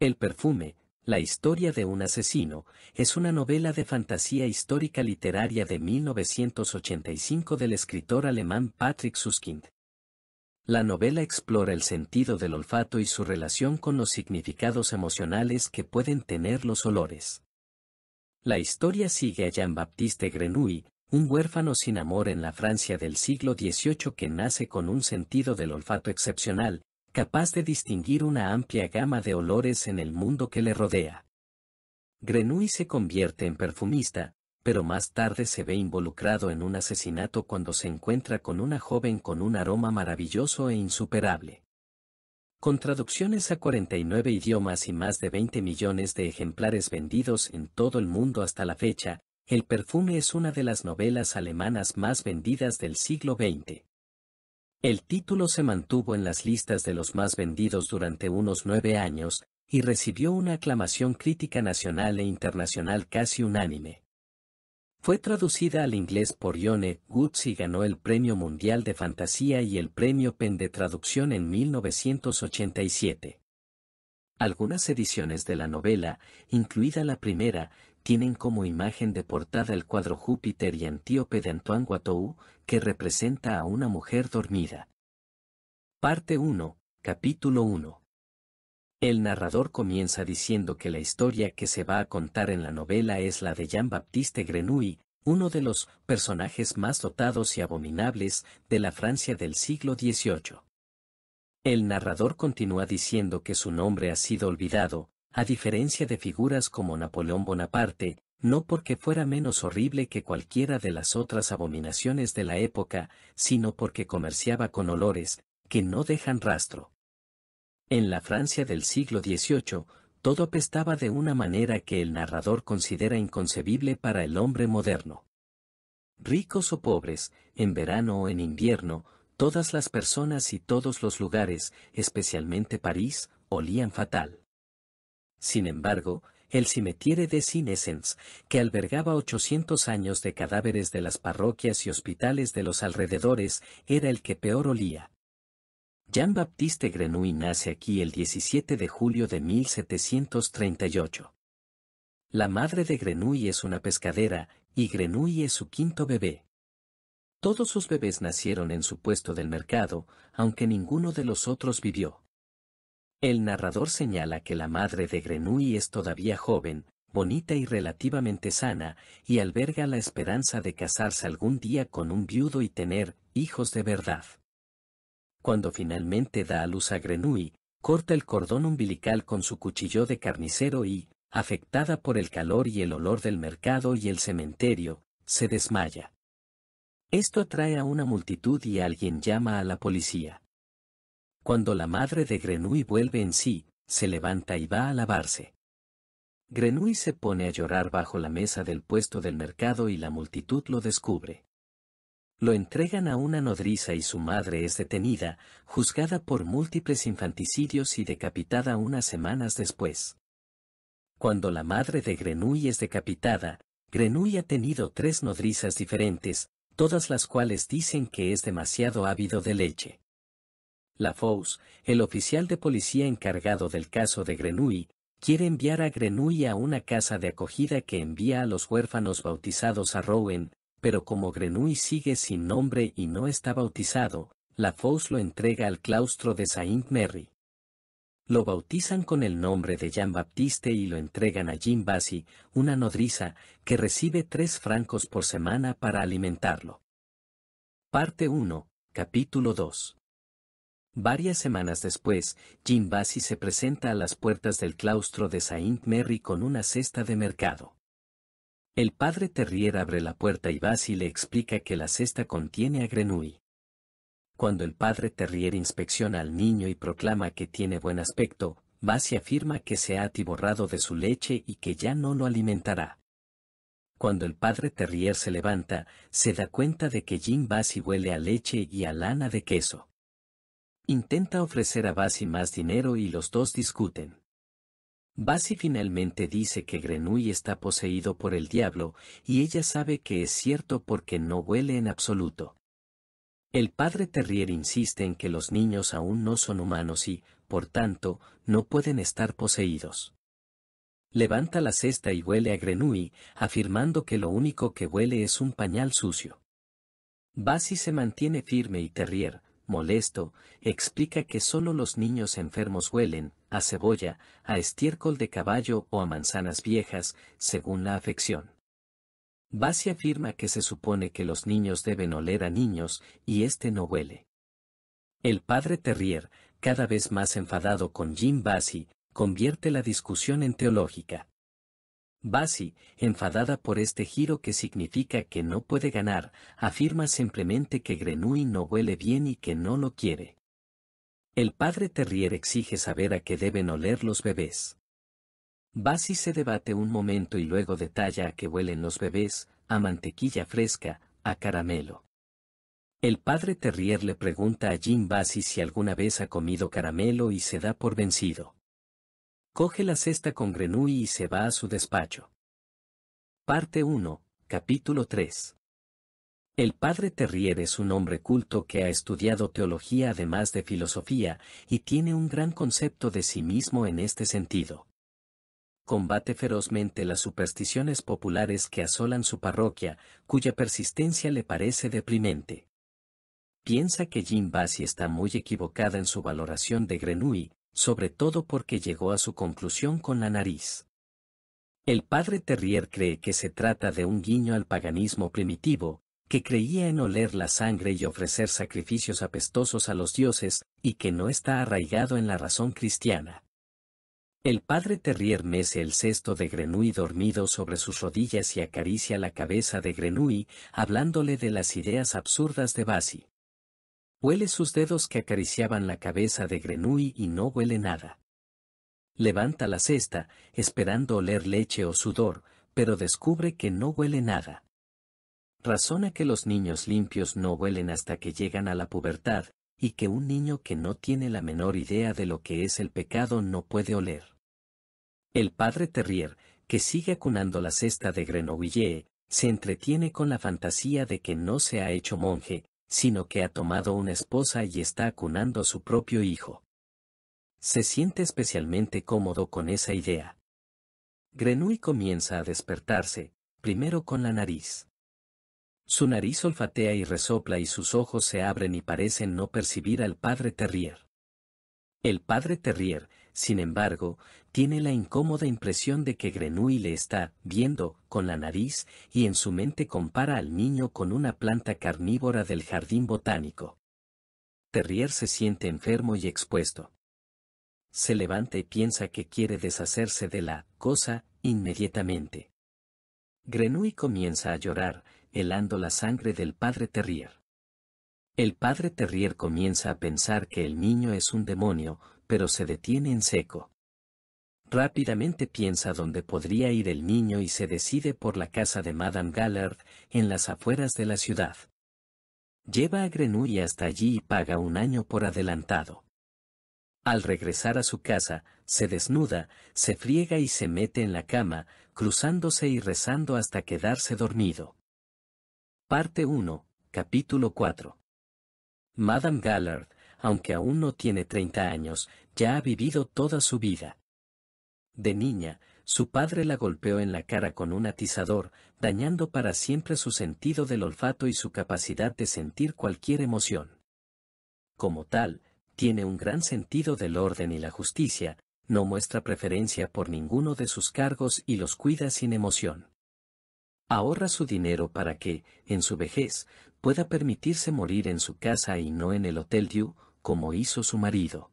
El perfume, la historia de un asesino, es una novela de fantasía histórica literaria de 1985 del escritor alemán Patrick Suskind. La novela explora el sentido del olfato y su relación con los significados emocionales que pueden tener los olores. La historia sigue a Jean-Baptiste Grenouille, un huérfano sin amor en la Francia del siglo XVIII que nace con un sentido del olfato excepcional, capaz de distinguir una amplia gama de olores en el mundo que le rodea. Grenouille se convierte en perfumista, pero más tarde se ve involucrado en un asesinato cuando se encuentra con una joven con un aroma maravilloso e insuperable. Con traducciones a 49 idiomas y más de 20 millones de ejemplares vendidos en todo el mundo hasta la fecha, El perfume es una de las novelas alemanas más vendidas del siglo XX. El título se mantuvo en las listas de los más vendidos durante unos nueve años, y recibió una aclamación crítica nacional e internacional casi unánime. Fue traducida al inglés por Ione Woods y ganó el Premio Mundial de Fantasía y el Premio PEN de Traducción en 1987. Algunas ediciones de la novela, incluida la primera, tienen como imagen de portada el cuadro Júpiter y Antíope de Antoine Watteau, que representa a una mujer dormida. Parte 1, capítulo 1. El narrador comienza diciendo que la historia que se va a contar en la novela es la de Jean-Baptiste Grenouille, uno de los personajes más dotados y abominables de la Francia del siglo XVIII. El narrador continúa diciendo que su nombre ha sido olvidado, a diferencia de figuras como Napoleón Bonaparte, no porque fuera menos horrible que cualquiera de las otras abominaciones de la época, sino porque comerciaba con olores, que no dejan rastro. En la Francia del siglo XVIII, todo apestaba de una manera que el narrador considera inconcebible para el hombre moderno. Ricos o pobres, en verano o en invierno, todas las personas y todos los lugares, especialmente París, olían fatal. Sin embargo, el cimetiere de Sinesens, que albergaba 800 años de cadáveres de las parroquias y hospitales de los alrededores, era el que peor olía. Jean-Baptiste Grenouille nace aquí el 17 de julio de 1738. La madre de Grenouille es una pescadera, y Grenouille es su quinto bebé. Todos sus bebés nacieron en su puesto del mercado, aunque ninguno de los otros vivió. El narrador señala que la madre de Grenouille es todavía joven, bonita y relativamente sana, y alberga la esperanza de casarse algún día con un viudo y tener hijos de verdad. Cuando finalmente da a luz a Grenouille, corta el cordón umbilical con su cuchillo de carnicero y, afectada por el calor y el olor del mercado y el cementerio, se desmaya. Esto atrae a una multitud y alguien llama a la policía. Cuando la madre de Grenouille vuelve en sí, se levanta y va a lavarse. Grenouille se pone a llorar bajo la mesa del puesto del mercado y la multitud lo descubre. Lo entregan a una nodriza y su madre es detenida, juzgada por múltiples infanticidios y decapitada unas semanas después. Cuando la madre de Grenouille es decapitada, Grenouille ha tenido tres nodrizas diferentes, todas las cuales dicen que es demasiado ávido de leche. La Fous, el oficial de policía encargado del caso de Grenouille, quiere enviar a Grenouille a una casa de acogida que envía a los huérfanos bautizados a Rouen, pero como Grenouille sigue sin nombre y no está bautizado, la Fous lo entrega al claustro de Saint Mary. Lo bautizan con el nombre de Jean-Baptiste y lo entregan a Jean Bassi, una nodriza, que recibe tres francos por semana para alimentarlo. Parte 1, capítulo 2. Varias semanas después, Jean Bassi se presenta a las puertas del claustro de Saint Mary con una cesta de mercado. El padre Terrier abre la puerta y Bassi le explica que la cesta contiene a Grenouille. Cuando el padre Terrier inspecciona al niño y proclama que tiene buen aspecto, Bassi afirma que se ha atiborrado de su leche y que ya no lo alimentará. Cuando el padre Terrier se levanta, se da cuenta de que Jean Bassi huele a leche y a lana de queso. Intenta ofrecer a Bassi más dinero y los dos discuten. Basi finalmente dice que Grenouille está poseído por el diablo, y ella sabe que es cierto porque no huele en absoluto. El padre Terrier insiste en que los niños aún no son humanos y, por tanto, no pueden estar poseídos. Levanta la cesta y huele a Grenouille, afirmando que lo único que huele es un pañal sucio. Basi se mantiene firme y Terrier, molesto, explica que solo los niños enfermos huelen, a cebolla, a estiércol de caballo o a manzanas viejas, según la afección. Basi afirma que se supone que los niños deben oler a niños, y este no huele. El padre Terrier, cada vez más enfadado con Jim Bassi, convierte la discusión en teológica. Bassi, enfadada por este giro que significa que no puede ganar, afirma simplemente que Grenouille no huele bien y que no lo quiere. El padre Terrier exige saber a qué deben oler los bebés. Bassi se debate un momento y luego detalla a qué huelen los bebés, a mantequilla fresca, a caramelo. El padre Terrier le pregunta a Jim Bassi si alguna vez ha comido caramelo y se da por vencido. Coge la cesta con Grenouille y se va a su despacho. Parte 1, capítulo 3. El padre Terrier es un hombre culto que ha estudiado teología además de filosofía, y tiene un gran concepto de sí mismo en este sentido. Combate ferozmente las supersticiones populares que asolan su parroquia, cuya persistencia le parece deprimente piensa que Jim Bassi está muy equivocada en su valoración de Grenouille, sobre todo porque llegó a su conclusión con la nariz. El padre Terrier cree que se trata de un guiño al paganismo primitivo, que creía en oler la sangre y ofrecer sacrificios apestosos a los dioses, y que no está arraigado en la razón cristiana. El padre Terrier mece el cesto de Grenouille dormido sobre sus rodillas y acaricia la cabeza de Grenouille, hablándole de las ideas absurdas de Bassi. Huele sus dedos que acariciaban la cabeza de Grenouille y no huele nada. Levanta la cesta, esperando oler leche o sudor, pero descubre que no huele nada. Razona que los niños limpios no huelen hasta que llegan a la pubertad, y que un niño que no tiene la menor idea de lo que es el pecado no puede oler. El padre Terrier, que sigue acunando la cesta de Grenouille, se entretiene con la fantasía de que no se ha hecho monje, sino que ha tomado una esposa y está acunando a su propio hijo. Se siente especialmente cómodo con esa idea. Grenouille comienza a despertarse, primero con la nariz. Su nariz olfatea y resopla y sus ojos se abren y parecen no percibir al padre Terrier. El padre Terrier, sin embargo, tiene la incómoda impresión de que Grenouille le está viendo con la nariz y en su mente compara al niño con una planta carnívora del jardín botánico. Terrier se siente enfermo y expuesto. Se levanta y piensa que quiere deshacerse de la cosa inmediatamente. Grenouille comienza a llorar, helando la sangre del padre Terrier. El padre Terrier comienza a pensar que el niño es un demonio, pero se detiene en seco. Rápidamente piensa dónde podría ir el niño y se decide por la casa de Madame Gallard, en las afueras de la ciudad. Lleva a Grenouille hasta allí y paga un año por adelantado. Al regresar a su casa, se desnuda, se friega y se mete en la cama, cruzándose y rezando hasta quedarse dormido. Parte 1, capítulo 4. Madame Gallard, aunque aún no tiene 30 años, ya ha vivido toda su vida. De niña, su padre la golpeó en la cara con un atizador, dañando para siempre su sentido del olfato y su capacidad de sentir cualquier emoción. Como tal, tiene un gran sentido del orden y la justicia, no muestra preferencia por ninguno de sus cargos y los cuida sin emoción. Ahorra su dinero para que, en su vejez, pueda permitirse morir en su casa y no en el Hotel Dieu, como hizo su marido.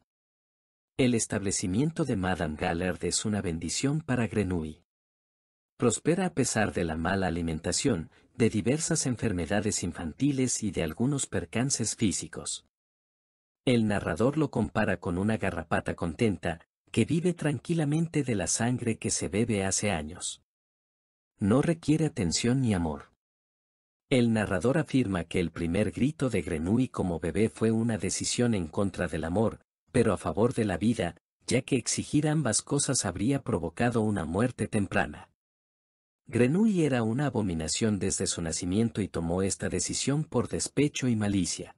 El establecimiento de Madame Gallard es una bendición para Grenouille. Prospera a pesar de la mala alimentación, de diversas enfermedades infantiles y de algunos percances físicos. El narrador lo compara con una garrapata contenta, que vive tranquilamente de la sangre que se bebe hace años. No requiere atención ni amor. El narrador afirma que el primer grito de Grenouille como bebé fue una decisión en contra del amor, pero a favor de la vida, ya que exigir ambas cosas habría provocado una muerte temprana. Grenouille era una abominación desde su nacimiento y tomó esta decisión por despecho y malicia.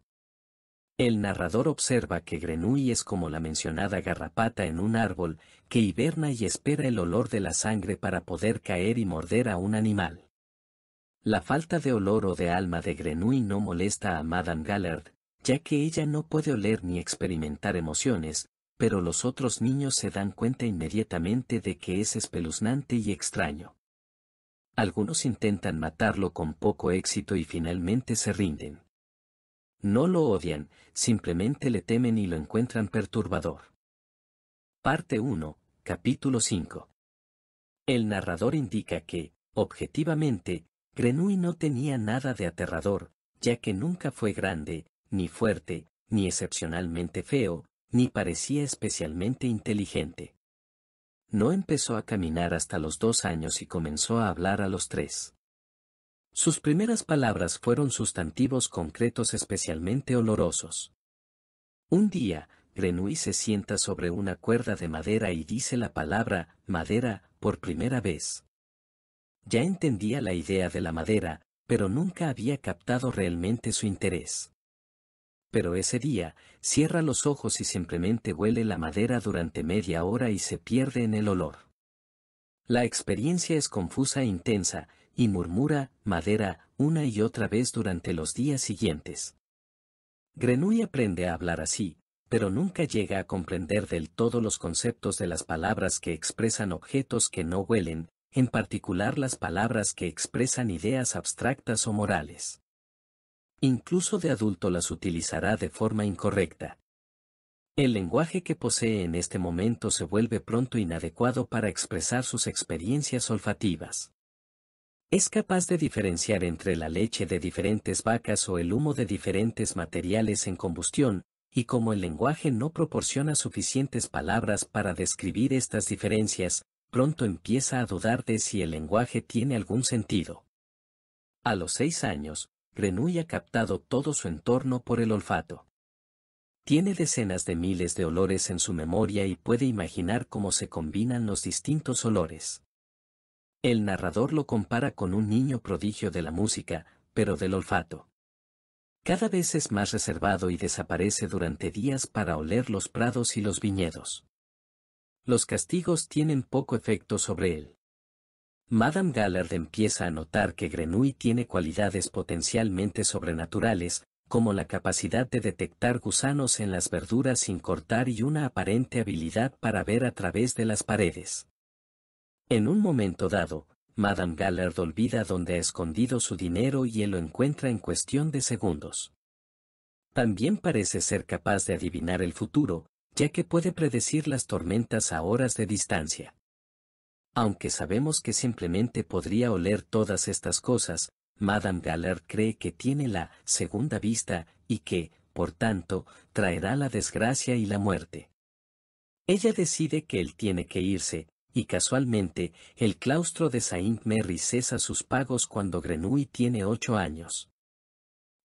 El narrador observa que Grenouille es como la mencionada garrapata en un árbol, que hiberna y espera el olor de la sangre para poder caer y morder a un animal. La falta de olor o de alma de Grenouille no molesta a Madame Gallard, ya que ella no puede oler ni experimentar emociones, pero los otros niños se dan cuenta inmediatamente de que es espeluznante y extraño. Algunos intentan matarlo con poco éxito y finalmente se rinden. No lo odian, simplemente le temen y lo encuentran perturbador. Parte 1, capítulo 5. El narrador indica que, objetivamente, Grenouille no tenía nada de aterrador, ya que nunca fue grande, ni fuerte, ni excepcionalmente feo, ni parecía especialmente inteligente. No empezó a caminar hasta los dos años y comenzó a hablar a los tres. Sus primeras palabras fueron sustantivos concretos especialmente olorosos. Un día, Grenouille se sienta sobre una cuerda de madera y dice la palabra madera por primera vez. Ya entendía la idea de la madera, pero nunca había captado realmente su interés. Pero ese día, cierra los ojos y simplemente huele la madera durante media hora y se pierde en el olor. La experiencia es confusa e intensa, y murmura, madera, una y otra vez durante los días siguientes. Grenouille aprende a hablar así, pero nunca llega a comprender del todo los conceptos de las palabras que expresan objetos que no huelen, en particular las palabras que expresan ideas abstractas o morales. Incluso de adulto las utilizará de forma incorrecta. El lenguaje que posee en este momento se vuelve pronto inadecuado para expresar sus experiencias olfativas. Es capaz de diferenciar entre la leche de diferentes vacas o el humo de diferentes materiales en combustión, y como el lenguaje no proporciona suficientes palabras para describir estas diferencias, pronto empieza a dudar de si el lenguaje tiene algún sentido. A los seis años, Grenouille ha captado todo su entorno por el olfato. Tiene decenas de miles de olores en su memoria y puede imaginar cómo se combinan los distintos olores. El narrador lo compara con un niño prodigio de la música, pero del olfato. Cada vez es más reservado y desaparece durante días para oler los prados y los viñedos. Los castigos tienen poco efecto sobre él. Madame Gallard empieza a notar que Grenouille tiene cualidades potencialmente sobrenaturales, como la capacidad de detectar gusanos en las verduras sin cortar y una aparente habilidad para ver a través de las paredes. En un momento dado, Madame Gallard olvida dónde ha escondido su dinero y él lo encuentra en cuestión de segundos. También parece ser capaz de adivinar el futuro, ya que puede predecir las tormentas a horas de distancia. Aunque sabemos que simplemente podría oler todas estas cosas, Madame Gallard cree que tiene la segunda vista y que, por tanto, traerá la desgracia y la muerte. Ella decide que él tiene que irse, y casualmente, el claustro de Saint Mary cesa sus pagos cuando Grenouille tiene ocho años.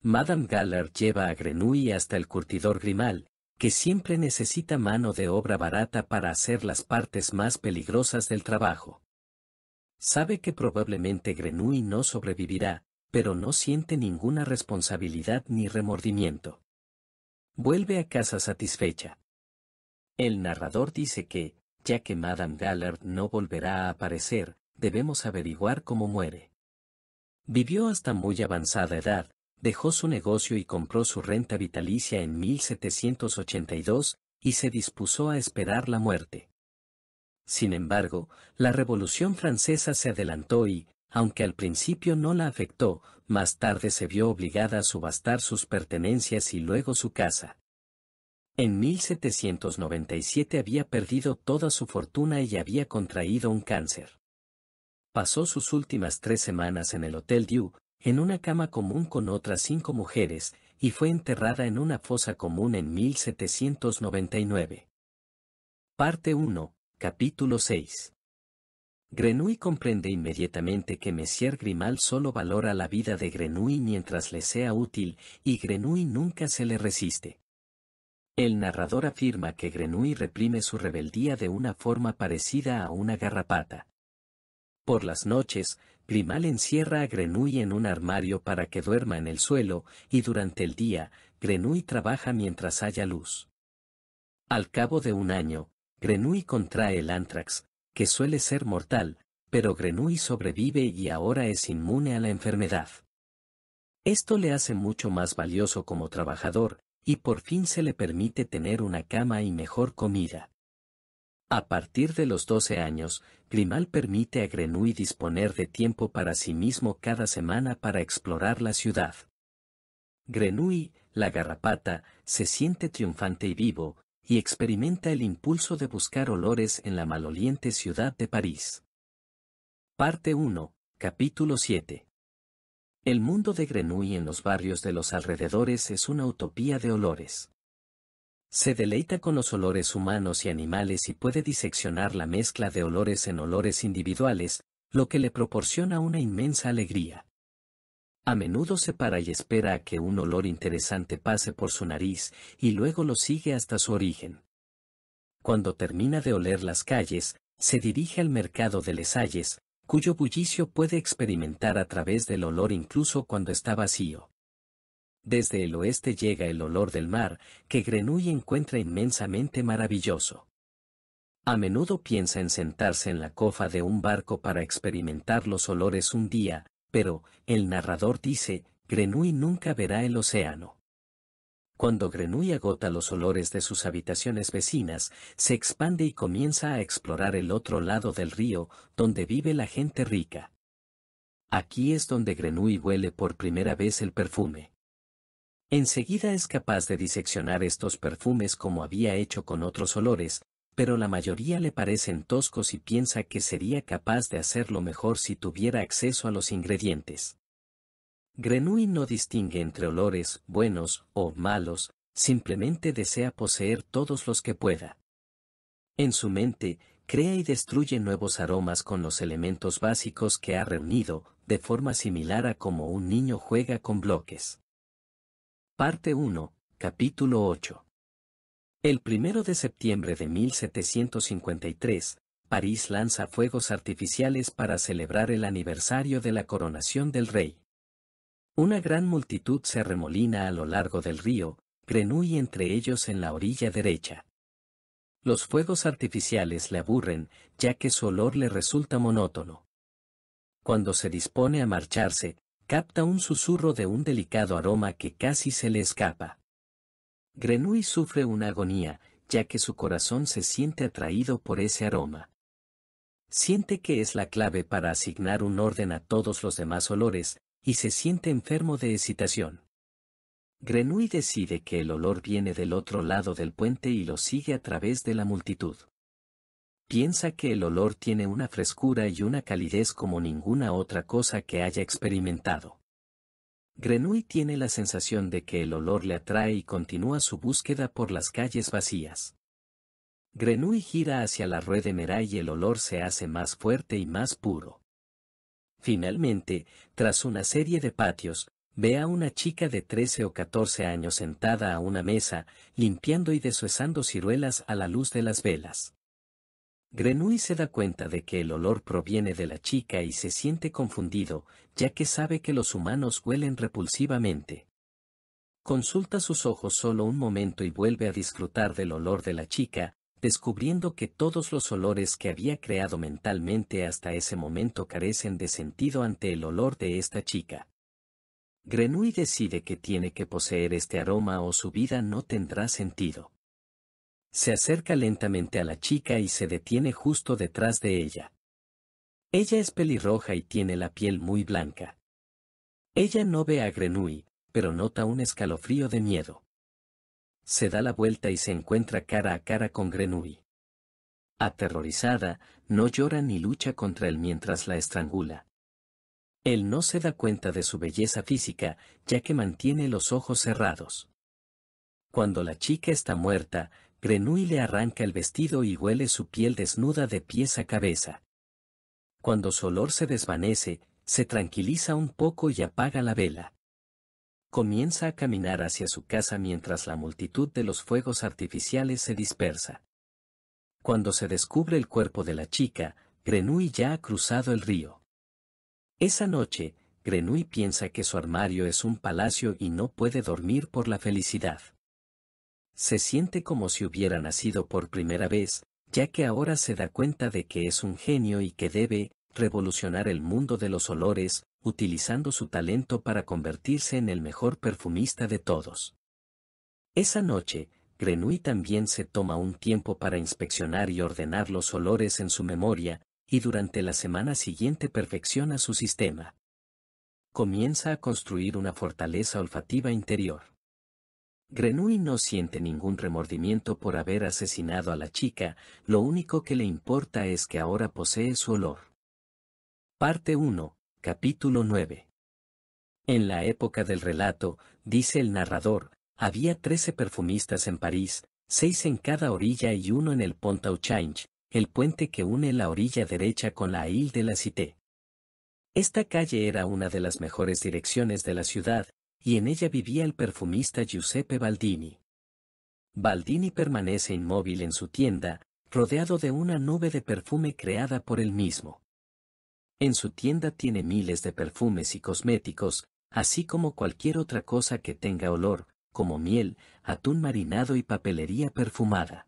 Madame Gallard lleva a Grenouille hasta el curtidor Grimal, que siempre necesita mano de obra barata para hacer las partes más peligrosas del trabajo. Sabe que probablemente Grenouille no sobrevivirá, pero no siente ninguna responsabilidad ni remordimiento. Vuelve a casa satisfecha. El narrador dice que, ya que Madame Gallard no volverá a aparecer, debemos averiguar cómo muere. Vivió hasta muy avanzada edad, dejó su negocio y compró su renta vitalicia en 1782, y se dispuso a esperar la muerte. Sin embargo, la Revolución Francesa se adelantó y, aunque al principio no la afectó, más tarde se vio obligada a subastar sus pertenencias y luego su casa. En 1797 había perdido toda su fortuna y había contraído un cáncer. Pasó sus últimas tres semanas en el Hotel Dieu, en una cama común con otras cinco mujeres, y fue enterrada en una fosa común en 1799. Parte 1, capítulo 6. Grenouille comprende inmediatamente que Messier Grimal solo valora la vida de Grenouille mientras le sea útil, y Grenouille nunca se le resiste. El narrador afirma que Grenouille reprime su rebeldía de una forma parecida a una garrapata. Por las noches, Grimal encierra a Grenouille en un armario para que duerma en el suelo, y durante el día, Grenouille trabaja mientras haya luz. Al cabo de un año, Grenouille contrae el antrax, que suele ser mortal, pero Grenouille sobrevive y ahora es inmune a la enfermedad. Esto le hace mucho más valioso como trabajador, y por fin se le permite tener una cama y mejor comida. A partir de los 12 años, Grimal permite a Grenouille disponer de tiempo para sí mismo cada semana para explorar la ciudad. Grenouille, la garrapata, se siente triunfante y vivo, y experimenta el impulso de buscar olores en la maloliente ciudad de París. Parte 1, capítulo 7. El mundo de Grenouille en los barrios de los alrededores es una utopía de olores. Se deleita con los olores humanos y animales y puede diseccionar la mezcla de olores en olores individuales, lo que le proporciona una inmensa alegría. A menudo se para y espera a que un olor interesante pase por su nariz y luego lo sigue hasta su origen. Cuando termina de oler las calles, se dirige al mercado de Les Halles, cuyo bullicio puede experimentar a través del olor incluso cuando está vacío. Desde el oeste llega el olor del mar, que Grenouille encuentra inmensamente maravilloso. A menudo piensa en sentarse en la cofa de un barco para experimentar los olores un día, pero, el narrador dice, Grenouille nunca verá el océano. Cuando Grenouille agota los olores de sus habitaciones vecinas, se expande y comienza a explorar el otro lado del río, donde vive la gente rica. Aquí es donde Grenouille huele por primera vez el perfume. Enseguida es capaz de diseccionar estos perfumes como había hecho con otros olores, pero la mayoría le parecen toscos y piensa que sería capaz de hacerlo mejor si tuviera acceso a los ingredientes. Grenouille no distingue entre olores buenos o malos, simplemente desea poseer todos los que pueda. En su mente, crea y destruye nuevos aromas con los elementos básicos que ha reunido, de forma similar a como un niño juega con bloques. Parte 1, capítulo 8. El primero de septiembre de 1753, París lanza fuegos artificiales para celebrar el aniversario de la coronación del rey. Una gran multitud se remolina a lo largo del río, Grenouille entre ellos en la orilla derecha. Los fuegos artificiales le aburren, ya que su olor le resulta monótono. Cuando se dispone a marcharse, capta un susurro de un delicado aroma que casi se le escapa. Grenouille sufre una agonía, ya que su corazón se siente atraído por ese aroma. Siente que es la clave para asignar un orden a todos los demás olores, y se siente enfermo de excitación. Grenouille decide que el olor viene del otro lado del puente y lo sigue a través de la multitud. Piensa que el olor tiene una frescura y una calidez como ninguna otra cosa que haya experimentado. Grenouille tiene la sensación de que el olor le atrae y continúa su búsqueda por las calles vacías. Grenouille gira hacia la rueda de y el olor se hace más fuerte y más puro. Finalmente, tras una serie de patios, ve a una chica de 13 o 14 años sentada a una mesa, limpiando y desuesando ciruelas a la luz de las velas. Grenouille se da cuenta de que el olor proviene de la chica y se siente confundido, ya que sabe que los humanos huelen repulsivamente. Consulta sus ojos solo un momento y vuelve a disfrutar del olor de la chica, descubriendo que todos los olores que había creado mentalmente hasta ese momento carecen de sentido ante el olor de esta chica. Grenouille decide que tiene que poseer este aroma o su vida no tendrá sentido. Se acerca lentamente a la chica y se detiene justo detrás de ella. Ella es pelirroja y tiene la piel muy blanca. Ella no ve a Grenouille, pero nota un escalofrío de miedo. Se da la vuelta y se encuentra cara a cara con Grenouille. Aterrorizada, no llora ni lucha contra él mientras la estrangula. Él no se da cuenta de su belleza física, ya que mantiene los ojos cerrados. Cuando la chica está muerta, Grenouille le arranca el vestido y huele su piel desnuda de pies a cabeza. Cuando su olor se desvanece, se tranquiliza un poco y apaga la vela. Comienza a caminar hacia su casa mientras la multitud de los fuegos artificiales se dispersa. Cuando se descubre el cuerpo de la chica, Grenouille ya ha cruzado el río. Esa noche, Grenouille piensa que su armario es un palacio y no puede dormir por la felicidad. Se siente como si hubiera nacido por primera vez, ya que ahora se da cuenta de que es un genio y que debe revolucionar el mundo de los olores, utilizando su talento para convertirse en el mejor perfumista de todos. Esa noche, Grenouille también se toma un tiempo para inspeccionar y ordenar los olores en su memoria, y durante la semana siguiente perfecciona su sistema. Comienza a construir una fortaleza olfativa interior. Grenouille no siente ningún remordimiento por haber asesinado a la chica, lo único que le importa es que ahora posee su olor. Parte 1, capítulo 9. En la época del relato, dice el narrador, había trece perfumistas en París, seis en cada orilla y uno en el Pont au Change, el puente que une la orilla derecha con la Ile de la Cité. Esta calle era una de las mejores direcciones de la ciudad, y en ella vivía el perfumista Giuseppe Baldini. Baldini permanece inmóvil en su tienda, rodeado de una nube de perfume creada por él mismo. En su tienda tiene miles de perfumes y cosméticos, así como cualquier otra cosa que tenga olor, como miel, atún marinado y papelería perfumada.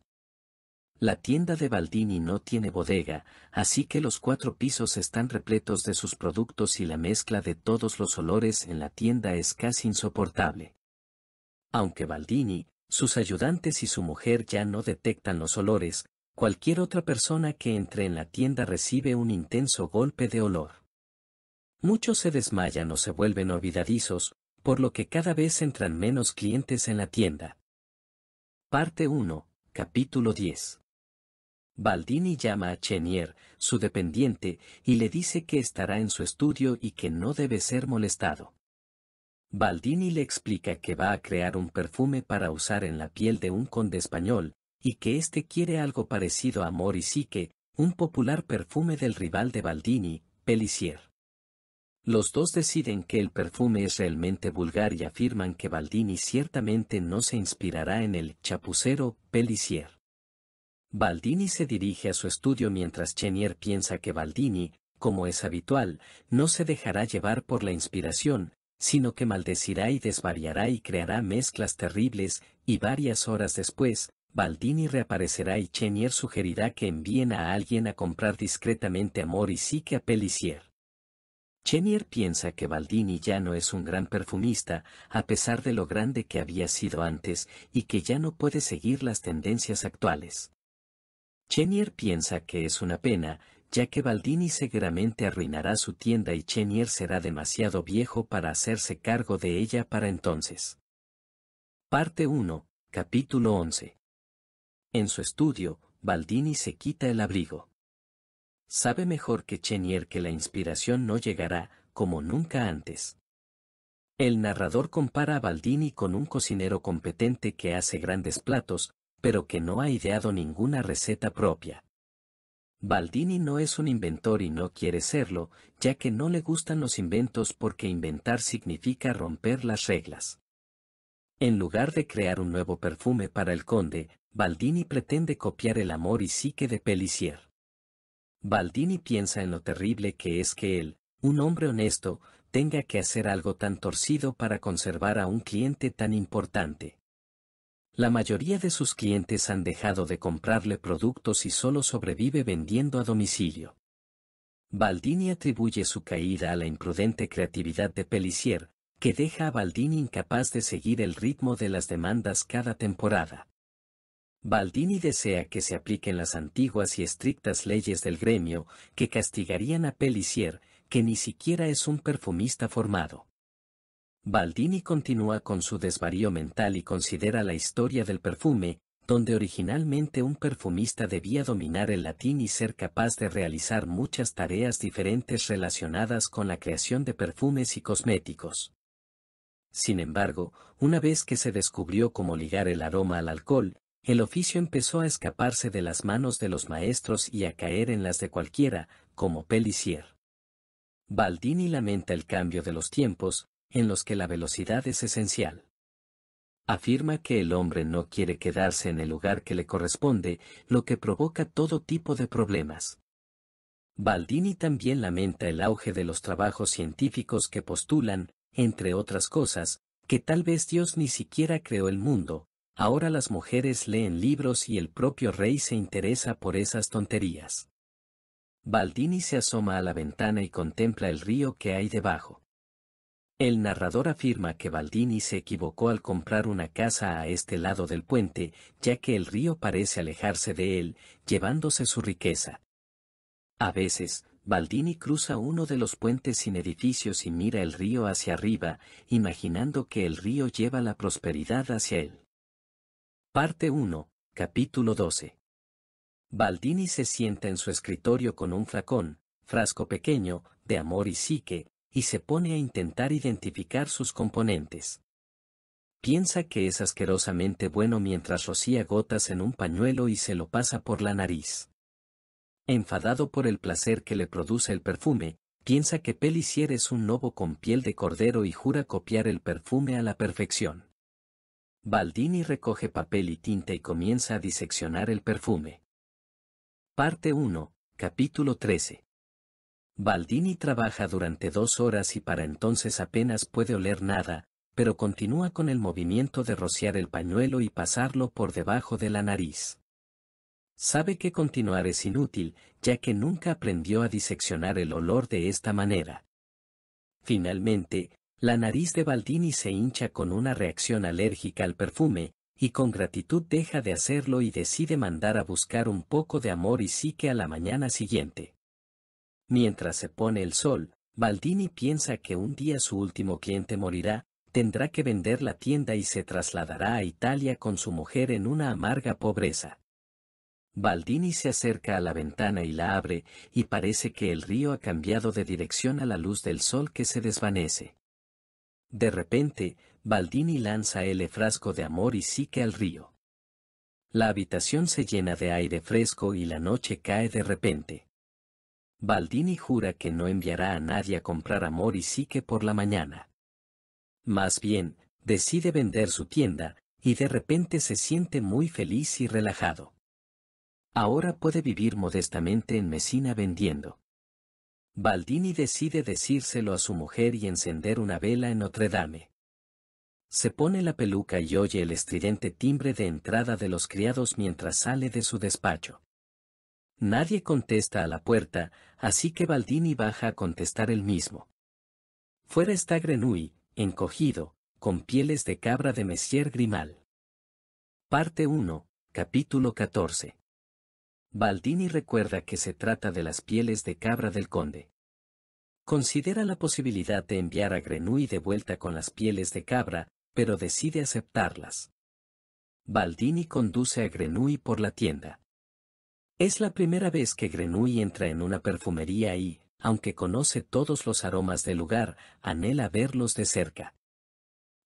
La tienda de Baldini no tiene bodega, así que los cuatro pisos están repletos de sus productos y la mezcla de todos los olores en la tienda es casi insoportable. Aunque Baldini, sus ayudantes y su mujer ya no detectan los olores, cualquier otra persona que entre en la tienda recibe un intenso golpe de olor. Muchos se desmayan o se vuelven olvidadizos, por lo que cada vez entran menos clientes en la tienda. Parte 1, capítulo 10. Baldini llama a Chenier, su dependiente, y le dice que estará en su estudio y que no debe ser molestado. Baldini le explica que va a crear un perfume para usar en la piel de un conde español, y que éste quiere algo parecido a Amor y Sique, un popular perfume del rival de Baldini, Pelicier. Los dos deciden que el perfume es realmente vulgar y afirman que Baldini ciertamente no se inspirará en el chapucero Pelicier. Baldini se dirige a su estudio mientras Chenier piensa que Baldini, como es habitual, no se dejará llevar por la inspiración, sino que maldecirá y desvariará y creará mezclas terribles, y varias horas después, Baldini reaparecerá y Chenier sugerirá que envíen a alguien a comprar discretamente amor y psique a Pelicier. Chenier piensa que Baldini ya no es un gran perfumista, a pesar de lo grande que había sido antes, y que ya no puede seguir las tendencias actuales. Chenier piensa que es una pena, ya que Baldini seguramente arruinará su tienda y Chenier será demasiado viejo para hacerse cargo de ella para entonces. Parte 1, capítulo 11. En su estudio, Baldini se quita el abrigo. Sabe mejor que Chenier que la inspiración no llegará, como nunca antes. El narrador compara a Baldini con un cocinero competente que hace grandes platos, pero que no ha ideado ninguna receta propia. Baldini no es un inventor y no quiere serlo, ya que no le gustan los inventos porque inventar significa romper las reglas. En lugar de crear un nuevo perfume para el conde, Baldini pretende copiar el amor y psique de Pelicier. Baldini piensa en lo terrible que es que él, un hombre honesto, tenga que hacer algo tan torcido para conservar a un cliente tan importante. La mayoría de sus clientes han dejado de comprarle productos y solo sobrevive vendiendo a domicilio. Baldini atribuye su caída a la imprudente creatividad de Pelicier, que deja a Baldini incapaz de seguir el ritmo de las demandas cada temporada. Baldini desea que se apliquen las antiguas y estrictas leyes del gremio, que castigarían a Pelicier, que ni siquiera es un perfumista formado. Baldini continúa con su desvarío mental y considera la historia del perfume, donde originalmente un perfumista debía dominar el latín y ser capaz de realizar muchas tareas diferentes relacionadas con la creación de perfumes y cosméticos. Sin embargo, una vez que se descubrió cómo ligar el aroma al alcohol, el oficio empezó a escaparse de las manos de los maestros y a caer en las de cualquiera, como Pelicier. Baldini lamenta el cambio de los tiempos, en los que la velocidad es esencial. Afirma que el hombre no quiere quedarse en el lugar que le corresponde, lo que provoca todo tipo de problemas. Baldini también lamenta el auge de los trabajos científicos que postulan, entre otras cosas, que tal vez Dios ni siquiera creó el mundo, ahora las mujeres leen libros y el propio rey se interesa por esas tonterías. Baldini se asoma a la ventana y contempla el río que hay debajo. El narrador afirma que Baldini se equivocó al comprar una casa a este lado del puente, ya que el río parece alejarse de él, llevándose su riqueza. A veces, Baldini cruza uno de los puentes sin edificios y mira el río hacia arriba, imaginando que el río lleva la prosperidad hacia él. Parte 1, capítulo 12. Baldini se sienta en su escritorio con un flacón, frasco pequeño, de amor y psique, y se pone a intentar identificar sus componentes. Piensa que es asquerosamente bueno mientras rocía gotas en un pañuelo y se lo pasa por la nariz. Enfadado por el placer que le produce el perfume, piensa que Pelicier es un lobo con piel de cordero y jura copiar el perfume a la perfección. Baldini recoge papel y tinta y comienza a diseccionar el perfume. Parte 1, capítulo 13. Baldini trabaja durante dos horas y para entonces apenas puede oler nada, pero continúa con el movimiento de rociar el pañuelo y pasarlo por debajo de la nariz. Sabe que continuar es inútil, ya que nunca aprendió a diseccionar el olor de esta manera. Finalmente, la nariz de Baldini se hincha con una reacción alérgica al perfume, y con gratitud deja de hacerlo y decide mandar a buscar un poco de amor y psique a la mañana siguiente. Mientras se pone el sol, Baldini piensa que un día su último cliente morirá, tendrá que vender la tienda y se trasladará a Italia con su mujer en una amarga pobreza. Baldini se acerca a la ventana y la abre, y parece que el río ha cambiado de dirección a la luz del sol que se desvanece. De repente, Baldini lanza el frasco de amor y psique al río. La habitación se llena de aire fresco y la noche cae de repente. Baldini jura que no enviará a nadie a comprar amor y psique por la mañana. Más bien, decide vender su tienda, y de repente se siente muy feliz y relajado. Ahora puede vivir modestamente en Messina vendiendo. Baldini decide decírselo a su mujer y encender una vela en Notre Dame. Se pone la peluca y oye el estridente timbre de entrada de los criados mientras sale de su despacho. Nadie contesta a la puerta, así que Baldini baja a contestar él mismo. Fuera está Grenouille, encogido, con pieles de cabra de Messier Grimal. Parte 1, capítulo 14. Baldini recuerda que se trata de las pieles de cabra del conde. Considera la posibilidad de enviar a Grenouille de vuelta con las pieles de cabra, pero decide aceptarlas. Baldini conduce a Grenouille por la tienda. Es la primera vez que Grenouille entra en una perfumería y, aunque conoce todos los aromas del lugar, anhela verlos de cerca.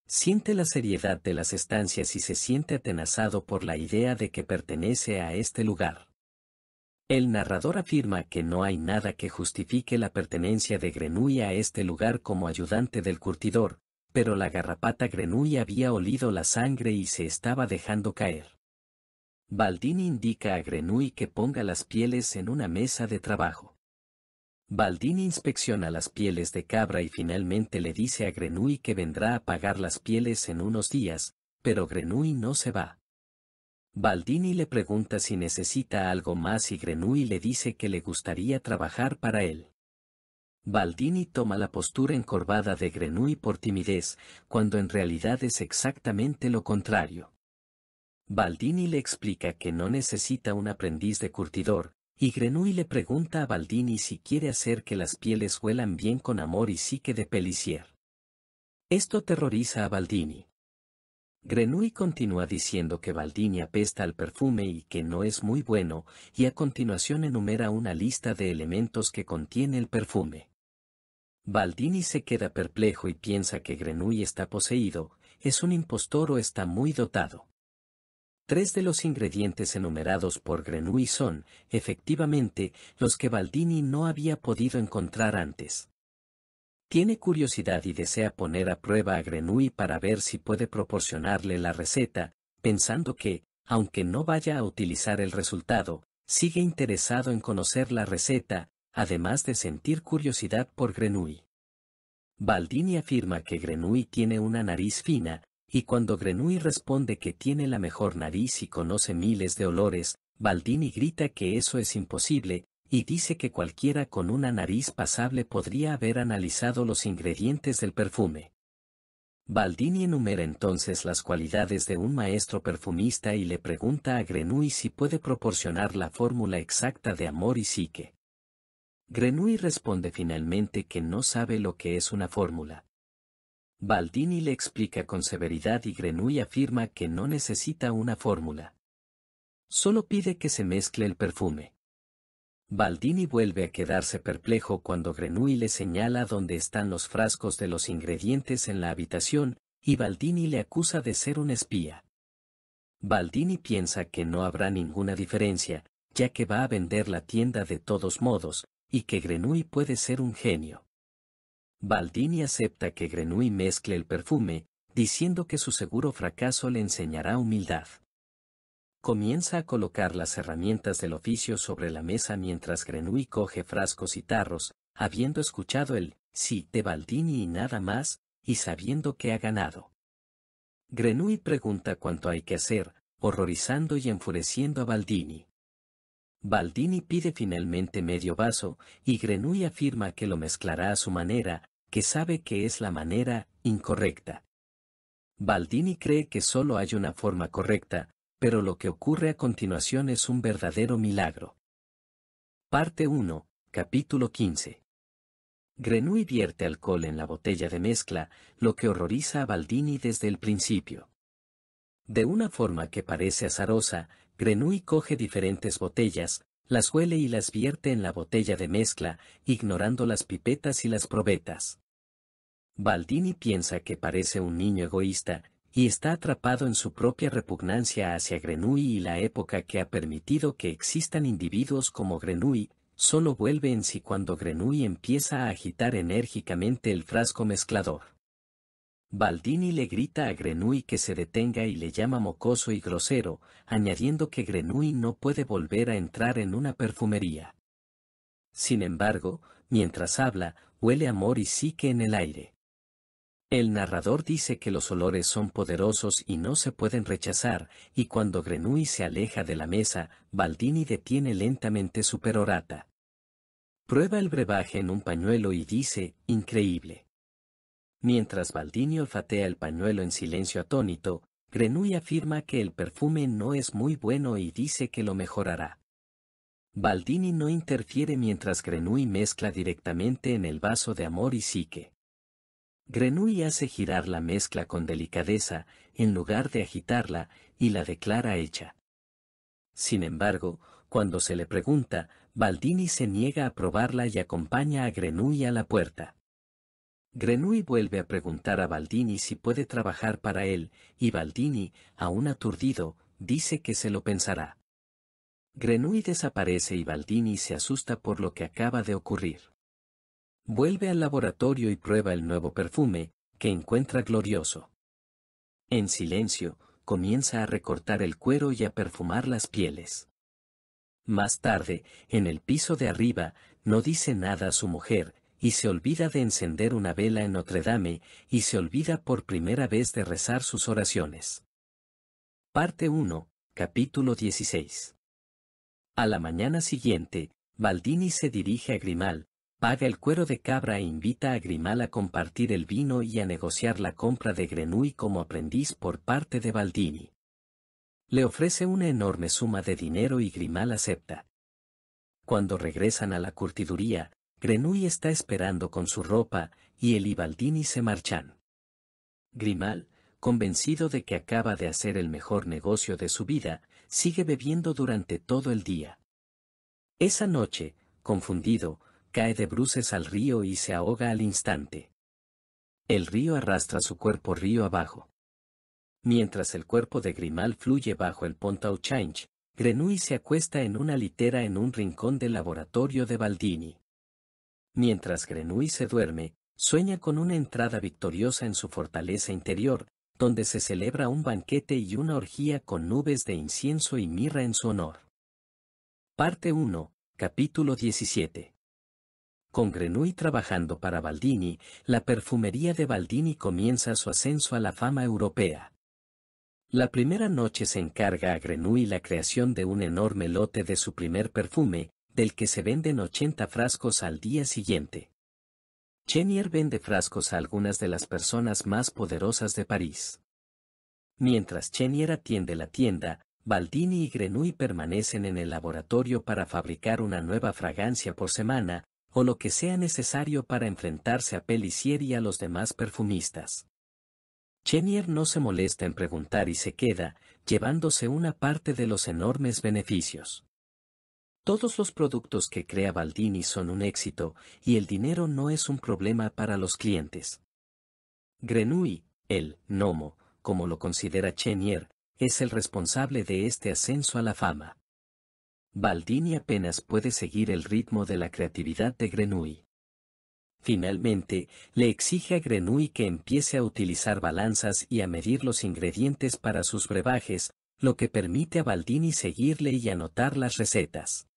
Siente la seriedad de las estancias y se siente atenazado por la idea de que pertenece a este lugar. El narrador afirma que no hay nada que justifique la pertenencia de Grenouille a este lugar como ayudante del curtidor, pero la garrapata Grenouille había olido la sangre y se estaba dejando caer. Baldini indica a Grenouille que ponga las pieles en una mesa de trabajo. Baldini inspecciona las pieles de cabra y finalmente le dice a Grenouille que vendrá a pagar las pieles en unos días, pero Grenouille no se va. Baldini le pregunta si necesita algo más y Grenouille le dice que le gustaría trabajar para él. Baldini toma la postura encorvada de Grenouille por timidez, cuando en realidad es exactamente lo contrario. Baldini le explica que no necesita un aprendiz de curtidor, y Grenouille le pregunta a Baldini si quiere hacer que las pieles huelan bien con amor y psique de Pelicier. Esto terroriza a Baldini. Grenouille continúa diciendo que Baldini apesta al perfume y que no es muy bueno, y a continuación enumera una lista de elementos que contiene el perfume. Baldini se queda perplejo y piensa que Grenouille está poseído, es un impostor o está muy dotado. Tres de los ingredientes enumerados por Grenouille son, efectivamente, los que Baldini no había podido encontrar antes. Tiene curiosidad y desea poner a prueba a Grenouille para ver si puede proporcionarle la receta, pensando que, aunque no vaya a utilizar el resultado, sigue interesado en conocer la receta, además de sentir curiosidad por Grenouille. Baldini afirma que Grenouille tiene una nariz fina, y cuando Grenouille responde que tiene la mejor nariz y conoce miles de olores, Baldini grita que eso es imposible, y dice que cualquiera con una nariz pasable podría haber analizado los ingredientes del perfume. Baldini enumera entonces las cualidades de un maestro perfumista y le pregunta a Grenouille si puede proporcionar la fórmula exacta de amor y psique. Grenouille responde finalmente que no sabe lo que es una fórmula. Baldini le explica con severidad y Grenouille afirma que no necesita una fórmula. Solo pide que se mezcle el perfume. Baldini vuelve a quedarse perplejo cuando Grenouille le señala dónde están los frascos de los ingredientes en la habitación, y Baldini le acusa de ser un espía. Baldini piensa que no habrá ninguna diferencia, ya que va a vender la tienda de todos modos, y que Grenouille puede ser un genio. Baldini acepta que Grenouille mezcle el perfume, diciendo que su seguro fracaso le enseñará humildad. Comienza a colocar las herramientas del oficio sobre la mesa mientras Grenouille coge frascos y tarros, habiendo escuchado el sí de Baldini y nada más, y sabiendo que ha ganado. Grenouille pregunta cuánto hay que hacer, horrorizando y enfureciendo a Baldini. Baldini pide finalmente medio vaso, y Grenouille afirma que lo mezclará a su manera, que sabe que es la manera incorrecta. Baldini cree que solo hay una forma correcta, pero lo que ocurre a continuación es un verdadero milagro. Parte 1, capítulo 15. Grenouille vierte alcohol en la botella de mezcla, lo que horroriza a Baldini desde el principio. De una forma que parece azarosa, Grenouille coge diferentes botellas, las huele y las vierte en la botella de mezcla, ignorando las pipetas y las probetas. Baldini piensa que parece un niño egoísta, y está atrapado en su propia repugnancia hacia Grenouille y la época que ha permitido que existan individuos como Grenouille, solo vuelve en sí cuando Grenouille empieza a agitar enérgicamente el frasco mezclador. Baldini le grita a Grenouille que se detenga y le llama mocoso y grosero, añadiendo que Grenouille no puede volver a entrar en una perfumería. Sin embargo, mientras habla, huele amor y psique en el aire. El narrador dice que los olores son poderosos y no se pueden rechazar, y cuando Grenouille se aleja de la mesa, Baldini detiene lentamente su perorata. Prueba el brebaje en un pañuelo y dice, increíble. Mientras Baldini olfatea el pañuelo en silencio atónito, Grenouille afirma que el perfume no es muy bueno y dice que lo mejorará. Baldini no interfiere mientras Grenouille mezcla directamente en el vaso de amor y psique. Grenouille hace girar la mezcla con delicadeza, en lugar de agitarla, y la declara hecha. Sin embargo, cuando se le pregunta, Baldini se niega a probarla y acompaña a Grenouille a la puerta. Grenouille vuelve a preguntar a Baldini si puede trabajar para él, y Baldini, aún aturdido, dice que se lo pensará. Grenouille desaparece y Baldini se asusta por lo que acaba de ocurrir. Vuelve al laboratorio y prueba el nuevo perfume, que encuentra glorioso. En silencio, comienza a recortar el cuero y a perfumar las pieles. Más tarde, en el piso de arriba, no dice nada a su mujer, y se olvida de encender una vela en Notre Dame, y se olvida por primera vez de rezar sus oraciones. Parte 1, capítulo 16. A la mañana siguiente, Baldini se dirige a Grimal, paga el cuero de cabra e invita a Grimal a compartir el vino y a negociar la compra de Grenouille como aprendiz por parte de Baldini. Le ofrece una enorme suma de dinero y Grimal acepta. Cuando regresan a la curtiduría, Grenouille está esperando con su ropa, y él y Baldini se marchan. Grimal, convencido de que acaba de hacer el mejor negocio de su vida, sigue bebiendo durante todo el día. Esa noche, confundido, cae de bruces al río y se ahoga al instante. El río arrastra su cuerpo río abajo. Mientras el cuerpo de Grimal fluye bajo el Pontauchange, Grenouille se acuesta en una litera en un rincón del laboratorio de Baldini. Mientras Grenouille se duerme, sueña con una entrada victoriosa en su fortaleza interior, donde se celebra un banquete y una orgía con nubes de incienso y mirra en su honor. Parte 1, capítulo 17. Con Grenouille trabajando para Baldini, la perfumería de Baldini comienza su ascenso a la fama europea. La primera noche se encarga a Grenouille la creación de un enorme lote de su primer perfume, del que se venden 80 frascos al día siguiente. Chenier vende frascos a algunas de las personas más poderosas de París. Mientras Chenier atiende la tienda, Baldini y Grenouille permanecen en el laboratorio para fabricar una nueva fragancia por semana, o lo que sea necesario para enfrentarse a Pelicier y a los demás perfumistas. Chenier no se molesta en preguntar y se queda, llevándose una parte de los enormes beneficios. Todos los productos que crea Baldini son un éxito, y el dinero no es un problema para los clientes. Grenouille, el Nomo, como lo considera Chenier, es el responsable de este ascenso a la fama. Baldini apenas puede seguir el ritmo de la creatividad de Grenouille. Finalmente, le exige a Grenouille que empiece a utilizar balanzas y a medir los ingredientes para sus brebajes, lo que permite a Baldini seguirle y anotar las recetas.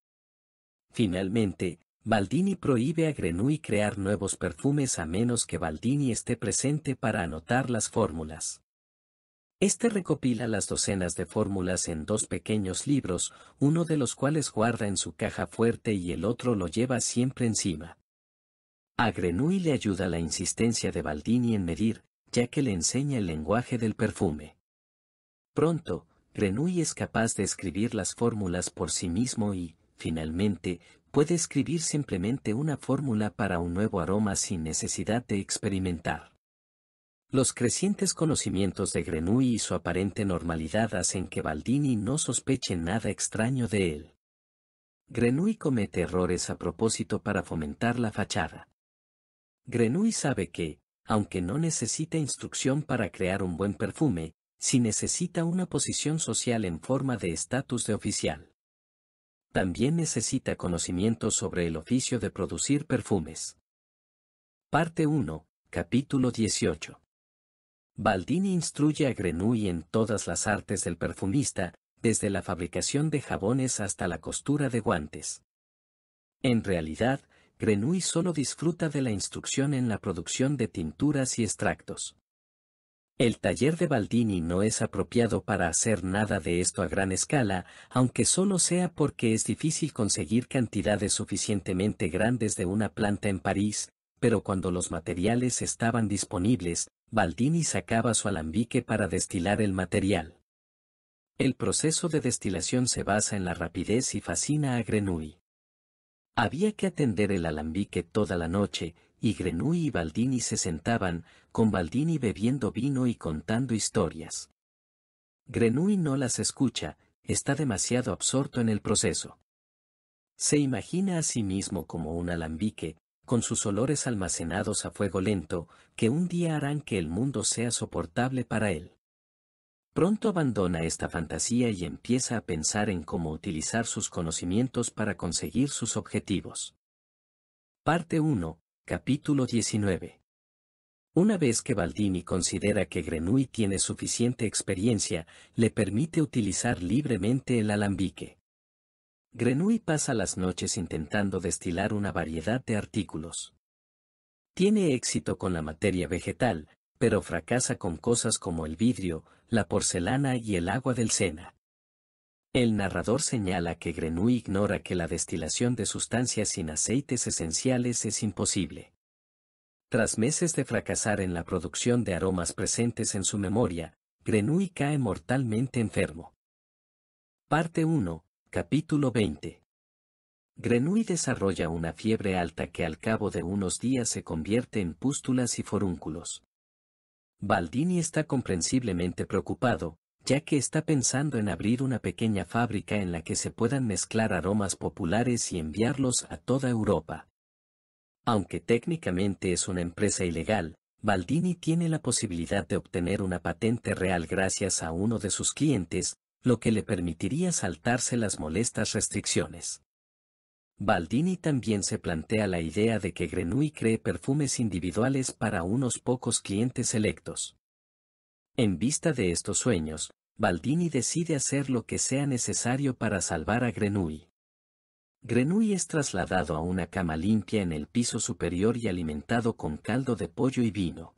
Finalmente, Baldini prohíbe a Grenouille crear nuevos perfumes a menos que Baldini esté presente para anotar las fórmulas. Este recopila las docenas de fórmulas en dos pequeños libros, uno de los cuales guarda en su caja fuerte y el otro lo lleva siempre encima. A Grenouille le ayuda la insistencia de Baldini en medir, ya que le enseña el lenguaje del perfume. Pronto, Grenouille es capaz de escribir las fórmulas por sí mismo y, finalmente, puede escribir simplemente una fórmula para un nuevo aroma sin necesidad de experimentar. Los crecientes conocimientos de Grenouille y su aparente normalidad hacen que Baldini no sospeche nada extraño de él. Grenouille comete errores a propósito para fomentar la fachada. Grenouille sabe que, aunque no necesita instrucción para crear un buen perfume, sí necesita una posición social en forma de estatus de oficial. También necesita conocimiento sobre el oficio de producir perfumes. Parte 1, capítulo 18. Baldini instruye a Grenouille en todas las artes del perfumista, desde la fabricación de jabones hasta la costura de guantes. En realidad, Grenouille solo disfruta de la instrucción en la producción de tinturas y extractos. El taller de Baldini no es apropiado para hacer nada de esto a gran escala, aunque solo sea porque es difícil conseguir cantidades suficientemente grandes de una planta en París, pero cuando los materiales estaban disponibles, Baldini sacaba su alambique para destilar el material. El proceso de destilación se basa en la rapidez y fascina a Grenouille. Había que atender el alambique toda la noche, y Grenouille y Baldini se sentaban, con Baldini bebiendo vino y contando historias. Grenouille no las escucha, está demasiado absorto en el proceso. Se imagina a sí mismo como un alambique, con sus olores almacenados a fuego lento, que un día harán que el mundo sea soportable para él. Pronto abandona esta fantasía y empieza a pensar en cómo utilizar sus conocimientos para conseguir sus objetivos. Parte 1, capítulo 19. Una vez que Baldini considera que Grenouille tiene suficiente experiencia, le permite utilizar libremente el alambique. Grenouille pasa las noches intentando destilar una variedad de artículos. Tiene éxito con la materia vegetal, pero fracasa con cosas como el vidrio, la porcelana y el agua del Sena. El narrador señala que Grenouille ignora que la destilación de sustancias sin aceites esenciales es imposible. Tras meses de fracasar en la producción de aromas presentes en su memoria, Grenouille cae mortalmente enfermo. Parte 1. Capítulo 20. Grenouille desarrolla una fiebre alta que al cabo de unos días se convierte en pústulas y forúnculos. Baldini está comprensiblemente preocupado, ya que está pensando en abrir una pequeña fábrica en la que se puedan mezclar aromas populares y enviarlos a toda Europa. Aunque técnicamente es una empresa ilegal, Baldini tiene la posibilidad de obtener una patente real gracias a uno de sus clientes, lo que le permitiría saltarse las molestas restricciones. Baldini también se plantea la idea de que Grenouille cree perfumes individuales para unos pocos clientes selectos. En vista de estos sueños, Baldini decide hacer lo que sea necesario para salvar a Grenouille. Grenouille es trasladado a una cama limpia en el piso superior y alimentado con caldo de pollo y vino.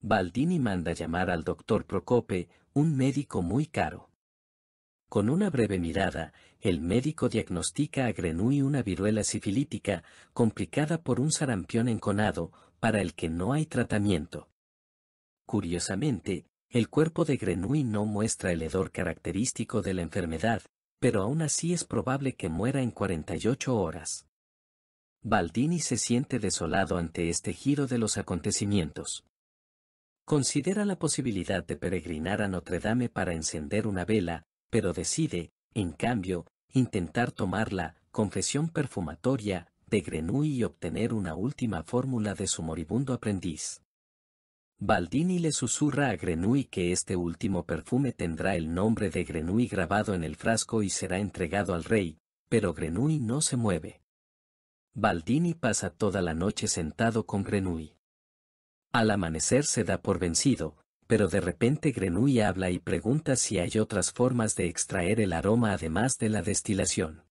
Baldini manda llamar al doctor Procope, un médico muy caro. Con una breve mirada, el médico diagnostica a Grenouille una viruela sifilítica, complicada por un sarampión enconado, para el que no hay tratamiento. Curiosamente, el cuerpo de Grenouille no muestra el hedor característico de la enfermedad, pero aún así es probable que muera en 48 horas. Baldini se siente desolado ante este giro de los acontecimientos. Considera la posibilidad de peregrinar a Notre Dame para encender una vela, pero decide, en cambio, intentar tomar la confesión perfumatoria de Grenouille y obtener una última fórmula de su moribundo aprendiz. Baldini le susurra a Grenouille que este último perfume tendrá el nombre de Grenouille grabado en el frasco y será entregado al rey, pero Grenouille no se mueve. Baldini pasa toda la noche sentado con Grenouille. Al amanecer se da por vencido, pero de repente Grenouille habla y pregunta si hay otras formas de extraer el aroma además de la destilación.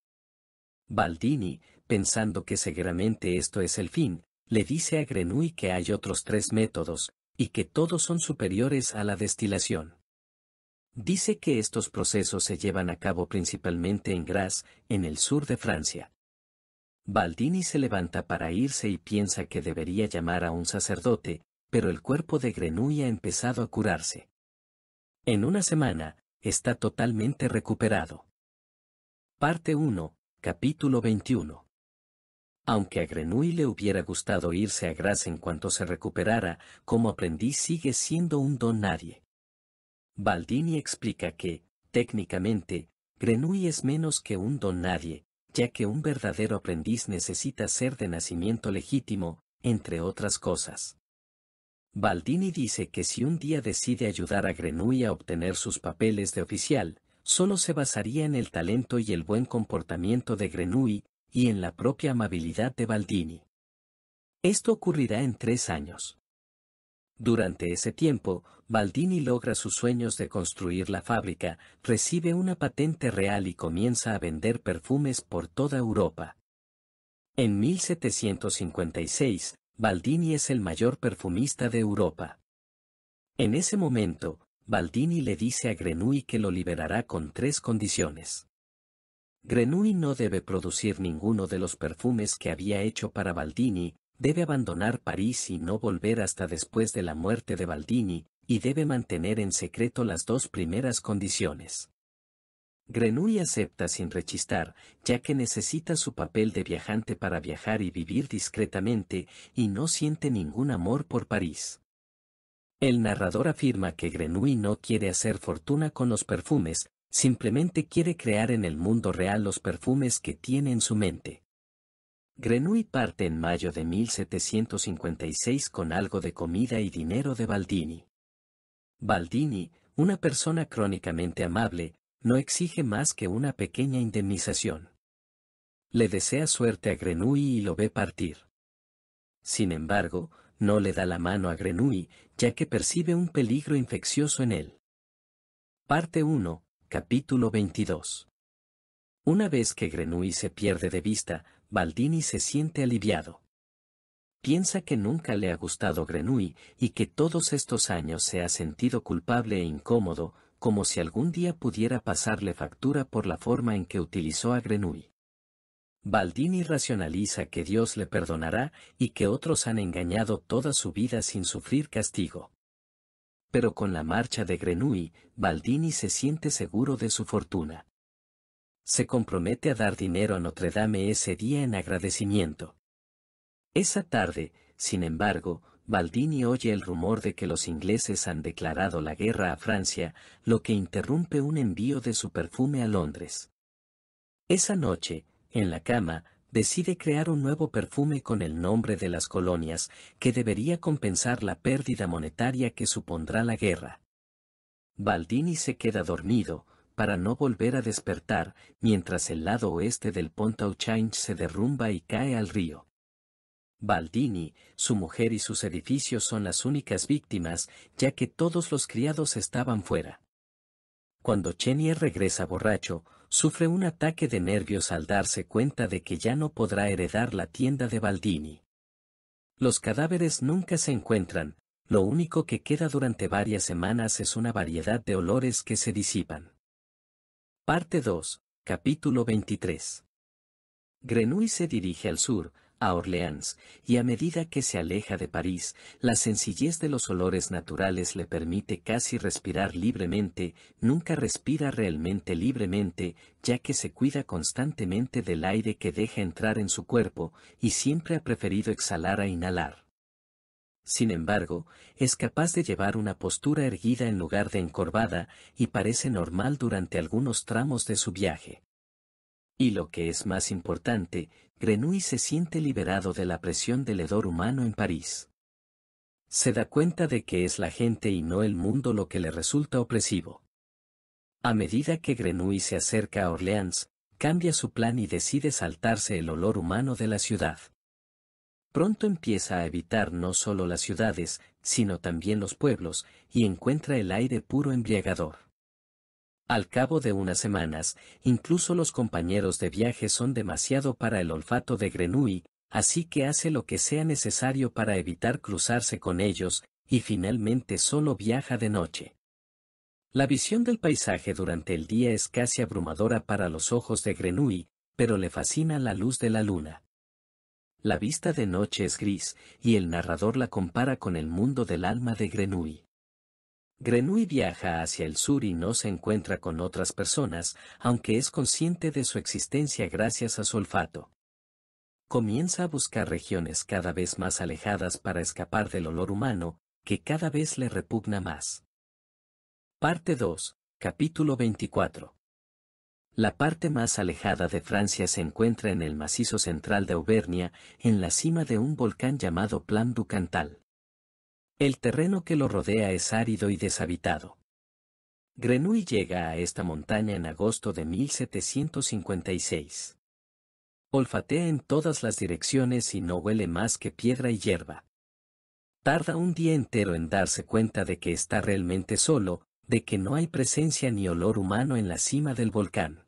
Baldini, pensando que seguramente esto es el fin, le dice a Grenouille que hay otros tres métodos, y que todos son superiores a la destilación. Dice que estos procesos se llevan a cabo principalmente en Grasse, en el sur de Francia. Baldini se levanta para irse y piensa que debería llamar a un sacerdote, pero el cuerpo de Grenouille ha empezado a curarse. En una semana, está totalmente recuperado. Parte 1, capítulo 21. Aunque a Grenouille le hubiera gustado irse a Grasse en cuanto se recuperara, como aprendiz sigue siendo un don nadie. Baldini explica que, técnicamente, Grenouille es menos que un don nadie, ya que un verdadero aprendiz necesita ser de nacimiento legítimo, entre otras cosas. Baldini dice que si un día decide ayudar a Grenouille a obtener sus papeles de oficial, solo se basaría en el talento y el buen comportamiento de Grenouille, y en la propia amabilidad de Baldini. Esto ocurrirá en tres años. Durante ese tiempo, Baldini logra sus sueños de construir la fábrica, recibe una patente real y comienza a vender perfumes por toda Europa. En 1756, Baldini es el mayor perfumista de Europa. En ese momento, Baldini le dice a Grenouille que lo liberará con tres condiciones. Grenouille no debe producir ninguno de los perfumes que había hecho para Baldini, debe abandonar París y no volver hasta después de la muerte de Baldini, y debe mantener en secreto las dos primeras condiciones. Grenouille acepta sin rechistar, ya que necesita su papel de viajante para viajar y vivir discretamente, y no siente ningún amor por París. El narrador afirma que Grenouille no quiere hacer fortuna con los perfumes, simplemente quiere crear en el mundo real los perfumes que tiene en su mente. Grenouille parte en mayo de 1756 con algo de comida y dinero de Baldini. Baldini, una persona crónicamente amable, no exige más que una pequeña indemnización. Le desea suerte a Grenouille y lo ve partir. Sin embargo, no le da la mano a Grenouille, ya que percibe un peligro infeccioso en él. Parte 1, capítulo 22. Una vez que Grenouille se pierde de vista, Baldini se siente aliviado. Piensa que nunca le ha gustado Grenouille y que todos estos años se ha sentido culpable e incómodo, como si algún día pudiera pasarle factura por la forma en que utilizó a Grenouille. Baldini racionaliza que Dios le perdonará y que otros han engañado toda su vida sin sufrir castigo. Pero con la marcha de Grenouille, Baldini se siente seguro de su fortuna. Se compromete a dar dinero a Notre Dame ese día en agradecimiento. Esa tarde, sin embargo, Baldini oye el rumor de que los ingleses han declarado la guerra a Francia, lo que interrumpe un envío de su perfume a Londres. Esa noche, en la cama, decide crear un nuevo perfume con el nombre de las colonias, que debería compensar la pérdida monetaria que supondrá la guerra. Baldini se queda dormido, para no volver a despertar, mientras el lado oeste del Pont au Change se derrumba y cae al río. Baldini, su mujer y sus edificios son las únicas víctimas, ya que todos los criados estaban fuera. Cuando Chenier regresa borracho, sufre un ataque de nervios al darse cuenta de que ya no podrá heredar la tienda de Baldini. Los cadáveres nunca se encuentran, lo único que queda durante varias semanas es una variedad de olores que se disipan. Parte 2, capítulo 23. Grenouille se dirige al sur, a Orleans, y a medida que se aleja de París, la sencillez de los olores naturales le permite casi respirar libremente, nunca respira realmente libremente, ya que se cuida constantemente del aire que deja entrar en su cuerpo, y siempre ha preferido exhalar a inhalar. Sin embargo, es capaz de llevar una postura erguida en lugar de encorvada, y parece normal durante algunos tramos de su viaje. Y lo que es más importante, Grenouille se siente liberado de la presión del hedor humano en París. Se da cuenta de que es la gente y no el mundo lo que le resulta opresivo. A medida que Grenouille se acerca a Orleans, cambia su plan y decide saltarse el olor humano de la ciudad. Pronto empieza a evitar no solo las ciudades, sino también los pueblos, y encuentra el aire puro embriagador. Al cabo de unas semanas, incluso los compañeros de viaje son demasiado para el olfato de Grenouille, así que hace lo que sea necesario para evitar cruzarse con ellos, y finalmente solo viaja de noche. La visión del paisaje durante el día es casi abrumadora para los ojos de Grenouille, pero le fascina la luz de la luna. La vista de noche es gris, y el narrador la compara con el mundo del alma de Grenouille. Grenouille viaja hacia el sur y no se encuentra con otras personas, aunque es consciente de su existencia gracias a su olfato. Comienza a buscar regiones cada vez más alejadas para escapar del olor humano, que cada vez le repugna más. Parte 2, capítulo 24. La parte más alejada de Francia se encuentra en el macizo central de Auvernia, en la cima de un volcán llamado Plan du Cantal. El terreno que lo rodea es árido y deshabitado. Grenouille llega a esta montaña en agosto de 1756. Olfatea en todas las direcciones y no huele más que piedra y hierba. Tarda un día entero en darse cuenta de que está realmente solo, de que no hay presencia ni olor humano en la cima del volcán.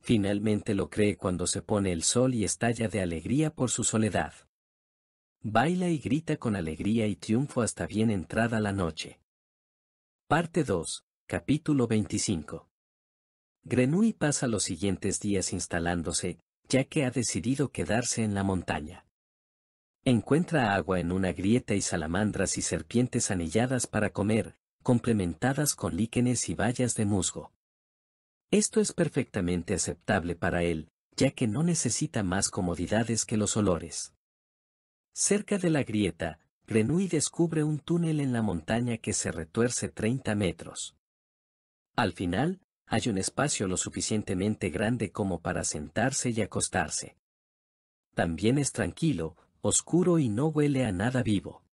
Finalmente lo cree cuando se pone el sol y estalla de alegría por su soledad. Baila y grita con alegría y triunfo hasta bien entrada la noche. Parte 2, capítulo 25. Grenouille pasa los siguientes días instalándose, ya que ha decidido quedarse en la montaña. Encuentra agua en una grieta y salamandras y serpientes anilladas para comer, complementadas con líquenes y bayas de musgo. Esto es perfectamente aceptable para él, ya que no necesita más comodidades que los olores. Cerca de la grieta, Grenouille descubre un túnel en la montaña que se retuerce 30 metros. Al final, hay un espacio lo suficientemente grande como para sentarse y acostarse. También es tranquilo, oscuro y no huele a nada vivo.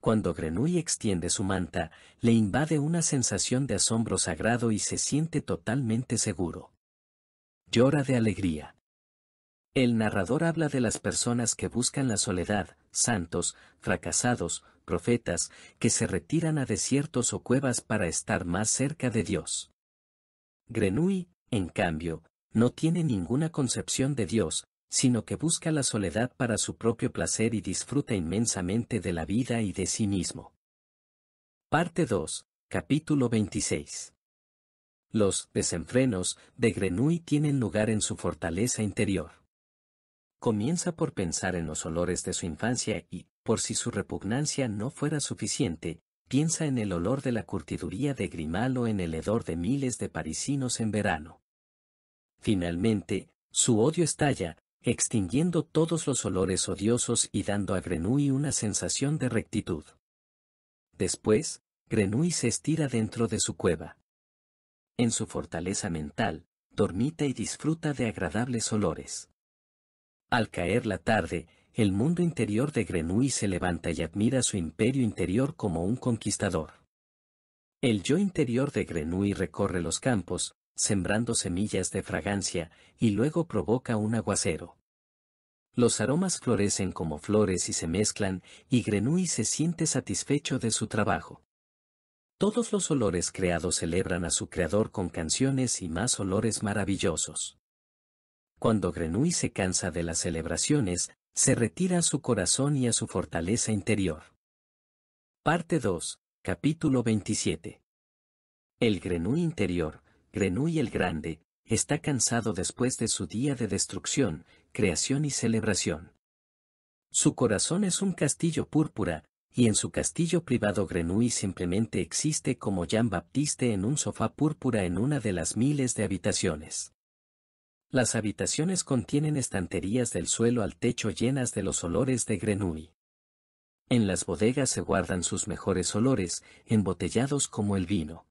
Cuando Grenouille extiende su manta, le invade una sensación de asombro sagrado y se siente totalmente seguro. Llora de alegría. El narrador habla de las personas que buscan la soledad, santos, fracasados, profetas, que se retiran a desiertos o cuevas para estar más cerca de Dios. Grenouille, en cambio, no tiene ninguna concepción de Dios, sino que busca la soledad para su propio placer y disfruta inmensamente de la vida y de sí mismo. Parte 2, capítulo 26. Los desenfrenos de Grenouille tienen lugar en su fortaleza interior. Comienza por pensar en los olores de su infancia y, por si su repugnancia no fuera suficiente, piensa en el olor de la curtiduría de Grimal o en el hedor de miles de parisinos en verano. Finalmente, su odio estalla, extinguiendo todos los olores odiosos y dando a Grenouille una sensación de rectitud. Después, Grenouille se estira dentro de su cueva. En su fortaleza mental, dormita y disfruta de agradables olores. Al caer la tarde, el mundo interior de Grenouille se levanta y admira su imperio interior como un conquistador. El yo interior de Grenouille recorre los campos, sembrando semillas de fragancia, y luego provoca un aguacero. Los aromas florecen como flores y se mezclan, y Grenouille se siente satisfecho de su trabajo. Todos los olores creados celebran a su creador con canciones y más olores maravillosos. Cuando Grenouille se cansa de las celebraciones, se retira a su corazón y a su fortaleza interior. Parte 2, capítulo 27. El Grenouille interior, Grenouille el Grande, está cansado después de su día de destrucción, creación y celebración. Su corazón es un castillo púrpura, y en su castillo privado Grenouille simplemente existe como Jean Baptiste en un sofá púrpura en una de las miles de habitaciones. Las habitaciones contienen estanterías del suelo al techo llenas de los olores de Grenouille. En las bodegas se guardan sus mejores olores, embotellados como el vino.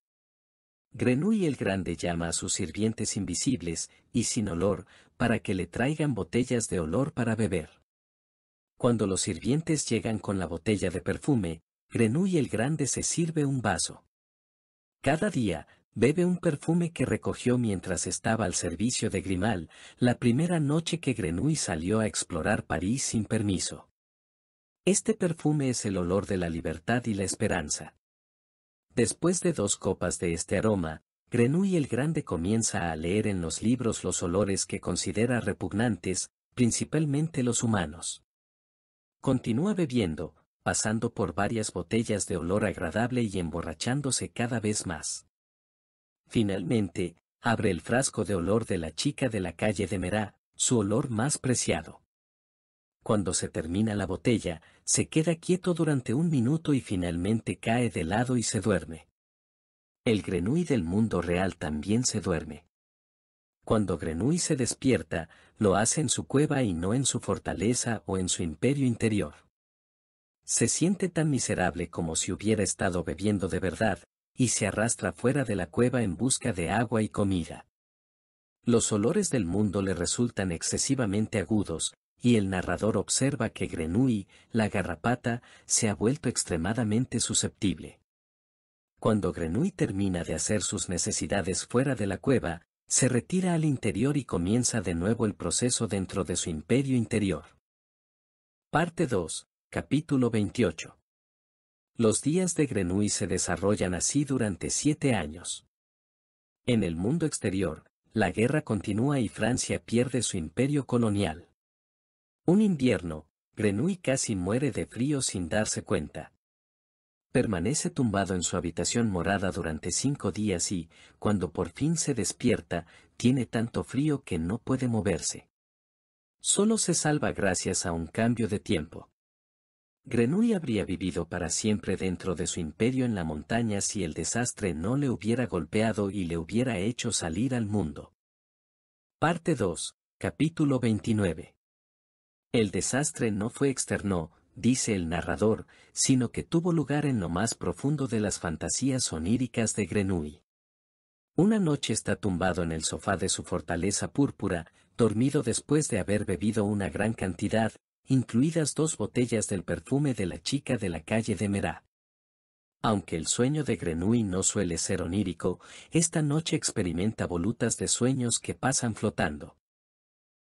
Grenouille el Grande llama a sus sirvientes invisibles, y sin olor, para que le traigan botellas de olor para beber. Cuando los sirvientes llegan con la botella de perfume, Grenouille el Grande se sirve un vaso. Cada día, bebe un perfume que recogió mientras estaba al servicio de Grimal, la primera noche que Grenouille salió a explorar París sin permiso. Este perfume es el olor de la libertad y la esperanza. Después de dos copas de este aroma, Grenouille el Grande comienza a leer en los libros los olores que considera repugnantes, principalmente los humanos. Continúa bebiendo, pasando por varias botellas de olor agradable y emborrachándose cada vez más. Finalmente, abre el frasco de olor de la chica de la calle de Merá, su olor más preciado. Cuando se termina la botella, se queda quieto durante un minuto y finalmente cae de lado y se duerme. El Grenouille del mundo real también se duerme. Cuando Grenouille se despierta, lo hace en su cueva y no en su fortaleza o en su imperio interior. Se siente tan miserable como si hubiera estado bebiendo de verdad, y se arrastra fuera de la cueva en busca de agua y comida. Los olores del mundo le resultan excesivamente agudos, y el narrador observa que Grenouille, la garrapata, se ha vuelto extremadamente susceptible. Cuando Grenouille termina de hacer sus necesidades fuera de la cueva, se retira al interior y comienza de nuevo el proceso dentro de su imperio interior. Parte 2, capítulo 28. Los días de Grenouille se desarrollan así durante siete años. En el mundo exterior, la guerra continúa y Francia pierde su imperio colonial. Un invierno, Grenouille casi muere de frío sin darse cuenta. Permanece tumbado en su habitación morada durante cinco días y, cuando por fin se despierta, tiene tanto frío que no puede moverse. Solo se salva gracias a un cambio de tiempo. Grenouille habría vivido para siempre dentro de su imperio en la montaña si el desastre no le hubiera golpeado y le hubiera hecho salir al mundo. Parte 2, capítulo 29. El desastre no fue externo, dice el narrador, sino que tuvo lugar en lo más profundo de las fantasías oníricas de Grenouille. Una noche está tumbado en el sofá de su fortaleza púrpura, dormido después de haber bebido una gran cantidad, incluidas dos botellas del perfume de la chica de la calle de Merá. Aunque el sueño de Grenouille no suele ser onírico, esta noche experimenta volutas de sueños que pasan flotando.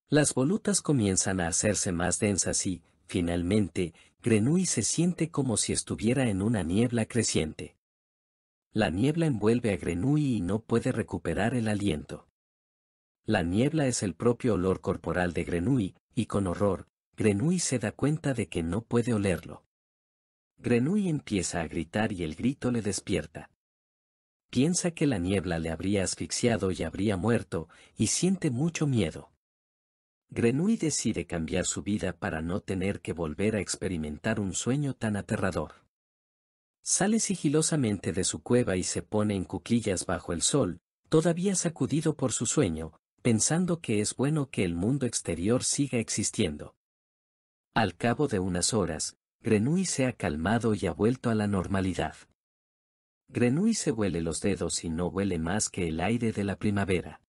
Las volutas comienzan a hacerse más densas y, Finalmente, Grenouille se siente como si estuviera en una niebla creciente. La niebla envuelve a Grenouille y no puede recuperar el aliento. La niebla es el propio olor corporal de Grenouille, y con horror, Grenouille se da cuenta de que no puede olerlo. Grenouille empieza a gritar y el grito le despierta. Piensa que la niebla le habría asfixiado y habría muerto, y siente mucho miedo. Grenouille decide cambiar su vida para no tener que volver a experimentar un sueño tan aterrador. Sale sigilosamente de su cueva y se pone en cuclillas bajo el sol, todavía sacudido por su sueño, pensando que es bueno que el mundo exterior siga existiendo. Al cabo de unas horas, Grenouille se ha calmado y ha vuelto a la normalidad. Grenouille se huele los dedos y no huele más que el aire de la primavera.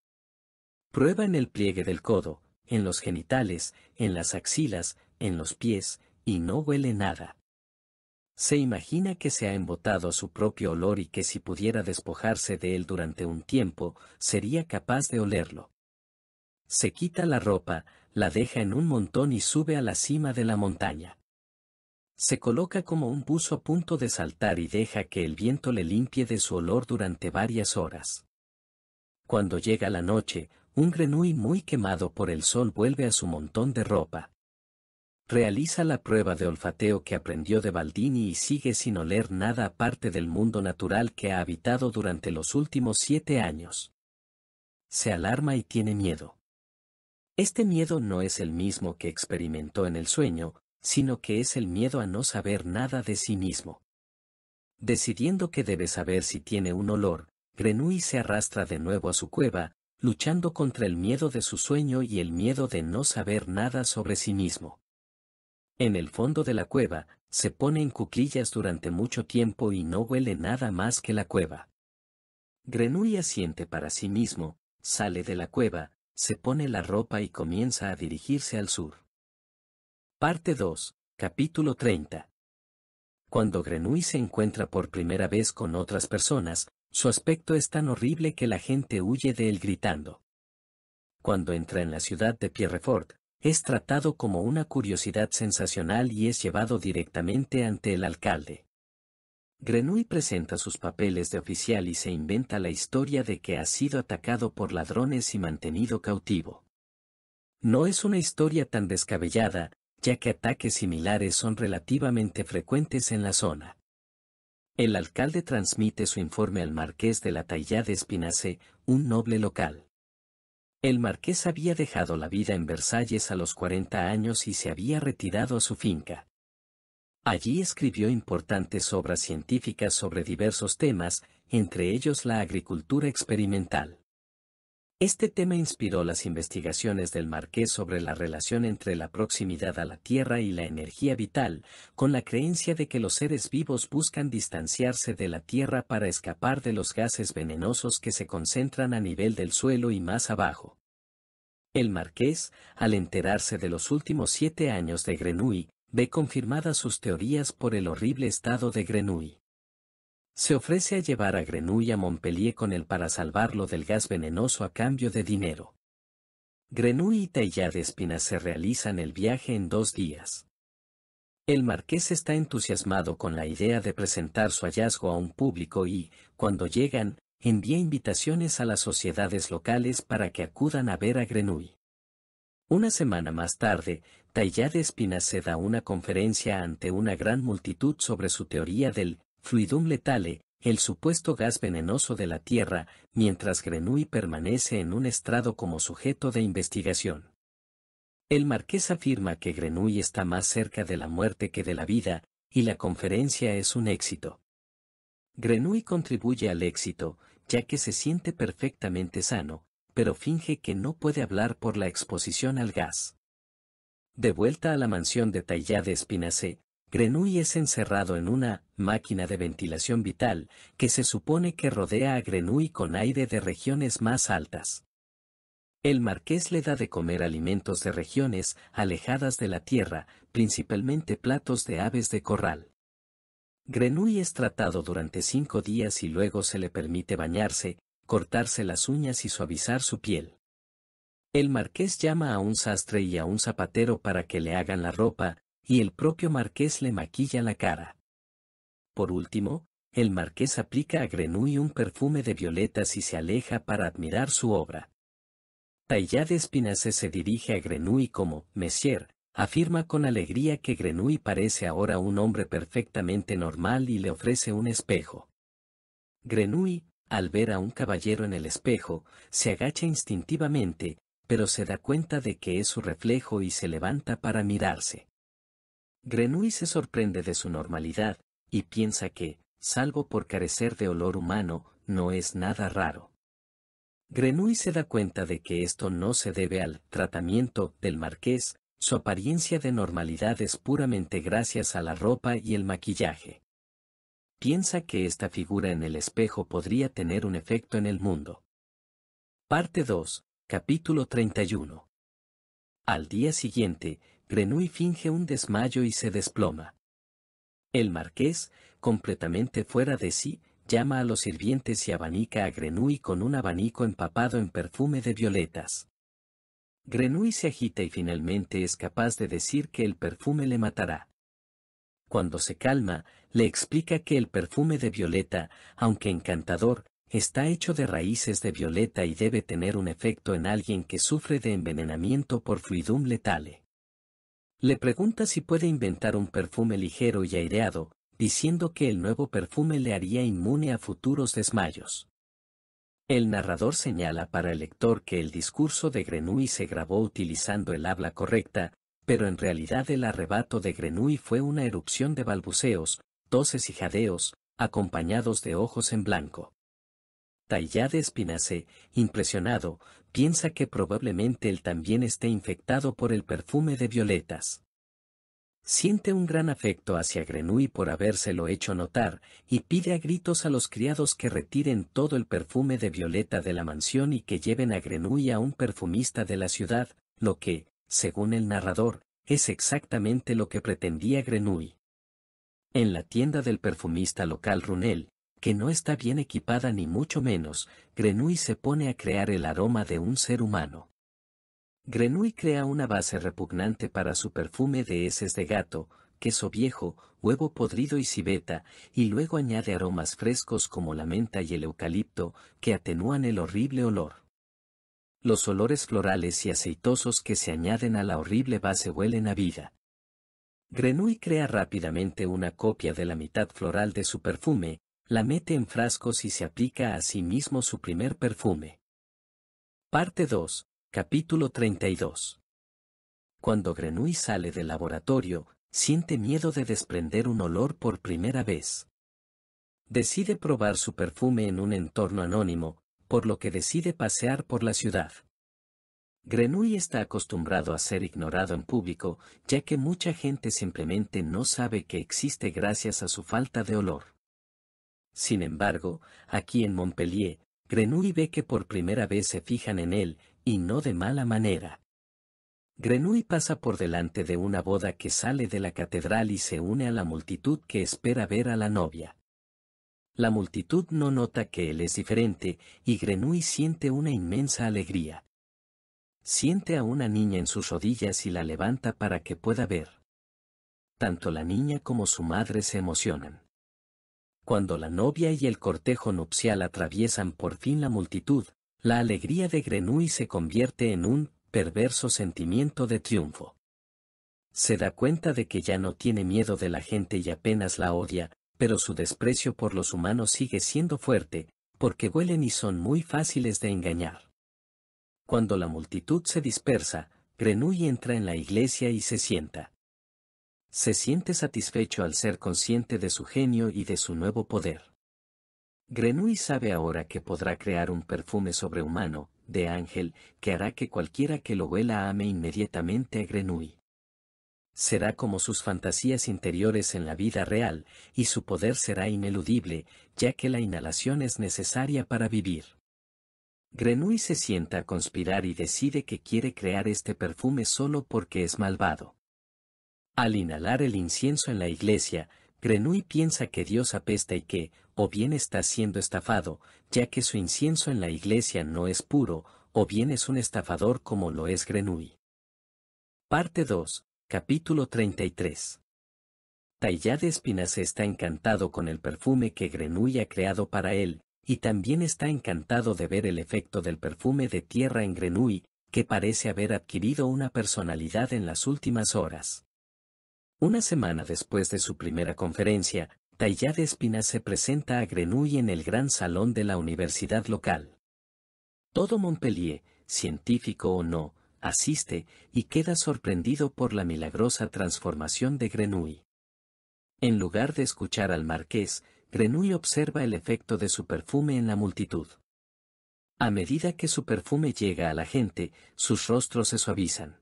Prueba en el pliegue del codo, en los genitales, en las axilas, en los pies, y no huele nada. Se imagina que se ha embotado a su propio olor y que si pudiera despojarse de él durante un tiempo, sería capaz de olerlo. Se quita la ropa, la deja en un montón y sube a la cima de la montaña. Se coloca como un buzo a punto de saltar y deja que el viento le limpie de su olor durante varias horas. Cuando llega la noche, un Grenouille muy quemado por el sol vuelve a su montón de ropa. Realiza la prueba de olfateo que aprendió de Baldini y sigue sin oler nada aparte del mundo natural que ha habitado durante los últimos siete años. Se alarma y tiene miedo. Este miedo no es el mismo que experimentó en el sueño, sino que es el miedo a no saber nada de sí mismo. Decidiendo que debe saber si tiene un olor, Grenouille se arrastra de nuevo a su cueva, luchando contra el miedo de su sueño y el miedo de no saber nada sobre sí mismo. En el fondo de la cueva, se pone en cuclillas durante mucho tiempo y no huele nada más que la cueva. Grenouille asiente para sí mismo, sale de la cueva, se pone la ropa y comienza a dirigirse al sur. Parte 2, capítulo 30. Cuando Grenouille se encuentra por primera vez con otras personas, su aspecto es tan horrible que la gente huye de él gritando. Cuando entra en la ciudad de Pierrefort, es tratado como una curiosidad sensacional y es llevado directamente ante el alcalde. Grenouille presenta sus papeles de oficial y se inventa la historia de que ha sido atacado por ladrones y mantenido cautivo. No es una historia tan descabellada, ya que ataques similares son relativamente frecuentes en la zona. El alcalde transmite su informe al marqués de la Taillade Espinasse, un noble local. El marqués había dejado la vida en Versalles a los 40 años y se había retirado a su finca. Allí escribió importantes obras científicas sobre diversos temas, entre ellos la agricultura experimental. Este tema inspiró las investigaciones del Marqués sobre la relación entre la proximidad a la Tierra y la energía vital, con la creencia de que los seres vivos buscan distanciarse de la Tierra para escapar de los gases venenosos que se concentran a nivel del suelo y más abajo. El Marqués, al enterarse de los últimos siete años de Grenouille, ve confirmadas sus teorías por el horrible estado de Grenouille. Se ofrece a llevar a Grenouille a Montpellier con él para salvarlo del gas venenoso a cambio de dinero. Grenouille y Taillade Espina se realizan el viaje en dos días. El marqués está entusiasmado con la idea de presentar su hallazgo a un público y, cuando llegan, envía invitaciones a las sociedades locales para que acudan a ver a Grenouille. Una semana más tarde, Taillade Espina se da una conferencia ante una gran multitud sobre su teoría del fluidum letale, el supuesto gas venenoso de la Tierra, mientras Grenouille permanece en un estrado como sujeto de investigación. El marqués afirma que Grenouille está más cerca de la muerte que de la vida, y la conferencia es un éxito. Grenouille contribuye al éxito, ya que se siente perfectamente sano, pero finge que no puede hablar por la exposición al gas. De vuelta a la mansión de Taillade Espinassé, Grenouille es encerrado en una máquina de ventilación vital que se supone que rodea a Grenouille con aire de regiones más altas. El marqués le da de comer alimentos de regiones alejadas de la tierra, principalmente platos de aves de corral. Grenouille es tratado durante cinco días y luego se le permite bañarse, cortarse las uñas y suavizar su piel. El marqués llama a un sastre y a un zapatero para que le hagan la ropa, y el propio marqués le maquilla la cara. Por último, el marqués aplica a Grenouille un perfume de violetas y se aleja para admirar su obra. Taillade Espinasse se dirige a Grenouille como Messier, afirma con alegría que Grenouille parece ahora un hombre perfectamente normal y le ofrece un espejo. Grenouille, al ver a un caballero en el espejo, se agacha instintivamente, pero se da cuenta de que es su reflejo y se levanta para mirarse. Grenouille se sorprende de su normalidad, y piensa que, salvo por carecer de olor humano, no es nada raro. Grenouille se da cuenta de que esto no se debe al tratamiento del marqués, su apariencia de normalidad es puramente gracias a la ropa y el maquillaje. Piensa que esta figura en el espejo podría tener un efecto en el mundo. Parte 2, capítulo 31. Al día siguiente, Grenouille finge un desmayo y se desploma. El marqués, completamente fuera de sí, llama a los sirvientes y abanica a Grenouille con un abanico empapado en perfume de violetas. Grenouille se agita y finalmente es capaz de decir que el perfume le matará. Cuando se calma, le explica que el perfume de violeta, aunque encantador, está hecho de raíces de violeta y debe tener un efecto en alguien que sufre de envenenamiento por fluidum letale. Le pregunta si puede inventar un perfume ligero y aireado, diciendo que el nuevo perfume le haría inmune a futuros desmayos. El narrador señala para el lector que el discurso de Grenouille se grabó utilizando el habla correcta, pero en realidad el arrebato de Grenouille fue una erupción de balbuceos, toses y jadeos, acompañados de ojos en blanco. Taillade Espinace, impresionado, piensa que probablemente él también esté infectado por el perfume de violetas. Siente un gran afecto hacia Grenouille por habérselo hecho notar, y pide a gritos a los criados que retiren todo el perfume de violeta de la mansión y que lleven a Grenouille a un perfumista de la ciudad, lo que, según el narrador, es exactamente lo que pretendía Grenouille. En la tienda del perfumista local Runel, que no está bien equipada ni mucho menos, Grenouille se pone a crear el aroma de un ser humano. Grenouille crea una base repugnante para su perfume de heces de gato, queso viejo, huevo podrido y civeta, y luego añade aromas frescos como la menta y el eucalipto, que atenúan el horrible olor. Los olores florales y aceitosos que se añaden a la horrible base huelen a vida. Grenouille crea rápidamente una copia de la mitad floral de su perfume, la mete en frascos y se aplica a sí mismo su primer perfume. Parte 2, capítulo 32. Cuando Grenouille sale del laboratorio, siente miedo de desprender un olor por primera vez. Decide probar su perfume en un entorno anónimo, por lo que decide pasear por la ciudad. Grenouille está acostumbrado a ser ignorado en público, ya que mucha gente simplemente no sabe que existe gracias a su falta de olor. Sin embargo, aquí en Montpellier, Grenouille ve que por primera vez se fijan en él, y no de mala manera. Grenouille pasa por delante de una boda que sale de la catedral y se une a la multitud que espera ver a la novia. La multitud no nota que él es diferente, y Grenouille siente una inmensa alegría. Siente a una niña en sus rodillas y la levanta para que pueda ver. Tanto la niña como su madre se emocionan. Cuando la novia y el cortejo nupcial atraviesan por fin la multitud, la alegría de Grenouille se convierte en un perverso sentimiento de triunfo. Se da cuenta de que ya no tiene miedo de la gente y apenas la odia, pero su desprecio por los humanos sigue siendo fuerte, porque huelen y son muy fáciles de engañar. Cuando la multitud se dispersa, Grenouille entra en la iglesia y se sienta. Se siente satisfecho al ser consciente de su genio y de su nuevo poder. Grenouille sabe ahora que podrá crear un perfume sobrehumano, de ángel, que hará que cualquiera que lo huela ame inmediatamente a Grenouille. Será como sus fantasías interiores en la vida real, y su poder será ineludible, ya que la inhalación es necesaria para vivir. Grenouille se sienta a conspirar y decide que quiere crear este perfume solo porque es malvado. Al inhalar el incienso en la iglesia, Grenouille piensa que Dios apesta y que, o bien está siendo estafado, ya que su incienso en la iglesia no es puro, o bien es un estafador como lo es Grenouille. Parte 2, capítulo 33. Taillade Espinace está encantado con el perfume que Grenouille ha creado para él, y también está encantado de ver el efecto del perfume de tierra en Grenouille, que parece haber adquirido una personalidad en las últimas horas. Una semana después de su primera conferencia, Taillade Espina se presenta a Grenouille en el gran salón de la universidad local. Todo Montpellier, científico o no, asiste y queda sorprendido por la milagrosa transformación de Grenouille. En lugar de escuchar al marqués, Grenouille observa el efecto de su perfume en la multitud. A medida que su perfume llega a la gente, sus rostros se suavizan.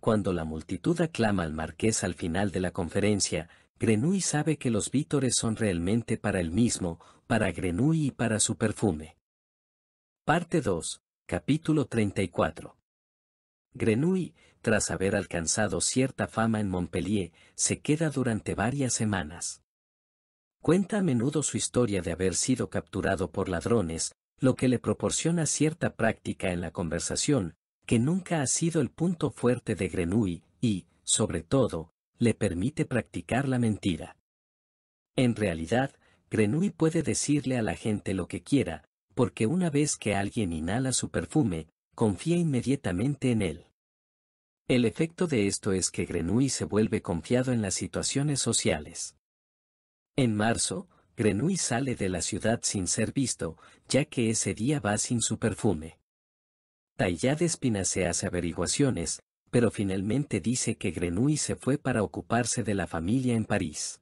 Cuando la multitud aclama al marqués al final de la conferencia, Grenouille sabe que los vítores son realmente para él mismo, para Grenouille y para su perfume. Parte 2, capítulo 34. Grenouille, tras haber alcanzado cierta fama en Montpellier, se queda durante varias semanas. Cuenta a menudo su historia de haber sido capturado por ladrones, lo que le proporciona cierta práctica en la conversación, que nunca ha sido el punto fuerte de Grenouille, y, sobre todo, le permite practicar la mentira. En realidad, Grenouille puede decirle a la gente lo que quiera, porque una vez que alguien inhala su perfume, confía inmediatamente en él. El efecto de esto es que Grenouille se vuelve confiado en las situaciones sociales. En marzo, Grenouille sale de la ciudad sin ser visto, ya que ese día va sin su perfume. Taillade Espina se hace averiguaciones, pero finalmente dice que Grenouille se fue para ocuparse de la familia en París.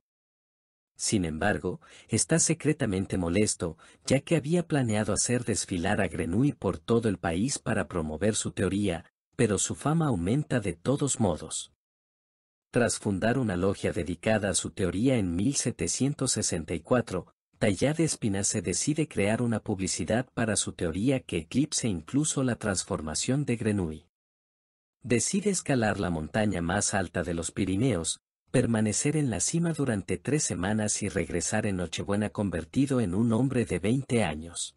Sin embargo, está secretamente molesto, ya que había planeado hacer desfilar a Grenouille por todo el país para promover su teoría, pero su fama aumenta de todos modos. Tras fundar una logia dedicada a su teoría en 1764, Tallade Espinasse decide crear una publicidad para su teoría que eclipse incluso la transformación de Grenouille. Decide escalar la montaña más alta de los Pirineos, permanecer en la cima durante tres semanas y regresar en Nochebuena convertido en un hombre de 20 años.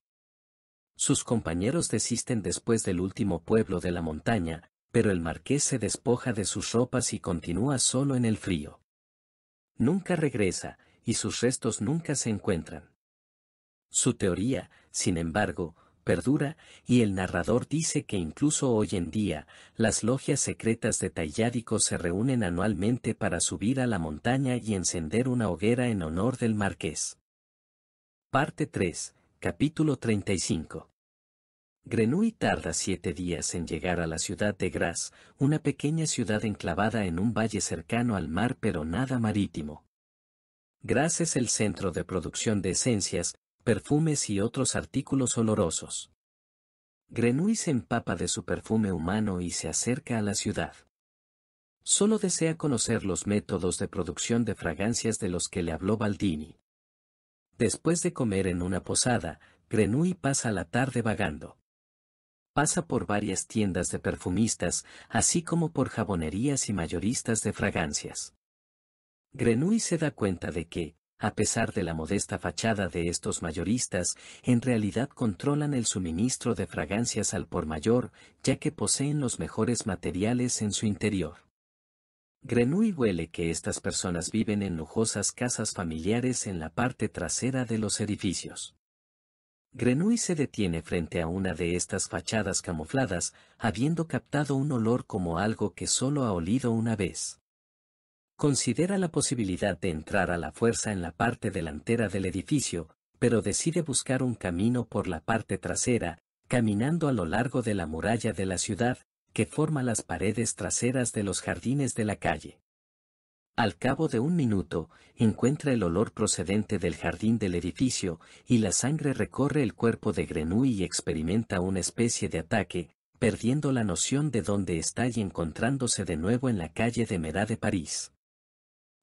Sus compañeros desisten después del último pueblo de la montaña, pero el marqués se despoja de sus ropas y continúa solo en el frío. Nunca regresa, y sus restos nunca se encuentran. Su teoría, sin embargo, perdura, y el narrador dice que incluso hoy en día, las logias secretas de Tayádico se reúnen anualmente para subir a la montaña y encender una hoguera en honor del marqués. Parte 3, capítulo 35. Grenouille tarda siete días en llegar a la ciudad de Gras, una pequeña ciudad enclavada en un valle cercano al mar pero nada marítimo. Gras es el centro de producción de esencias, perfumes y otros artículos olorosos. Grenouille se empapa de su perfume humano y se acerca a la ciudad. Solo desea conocer los métodos de producción de fragancias de los que le habló Baldini. Después de comer en una posada, Grenouille pasa la tarde vagando. Pasa por varias tiendas de perfumistas, así como por jabonerías y mayoristas de fragancias. Grenouille se da cuenta de que, a pesar de la modesta fachada de estos mayoristas, en realidad controlan el suministro de fragancias al por mayor, ya que poseen los mejores materiales en su interior. Grenouille huele que estas personas viven en lujosas casas familiares en la parte trasera de los edificios. Grenouille se detiene frente a una de estas fachadas camufladas, habiendo captado un olor como algo que solo ha olido una vez. Considera la posibilidad de entrar a la fuerza en la parte delantera del edificio, pero decide buscar un camino por la parte trasera, caminando a lo largo de la muralla de la ciudad, que forma las paredes traseras de los jardines de la calle. Al cabo de un minuto, encuentra el olor procedente del jardín del edificio, y la sangre recorre el cuerpo de Grenouille y experimenta una especie de ataque, perdiendo la noción de dónde está y encontrándose de nuevo en la calle de Merá de París.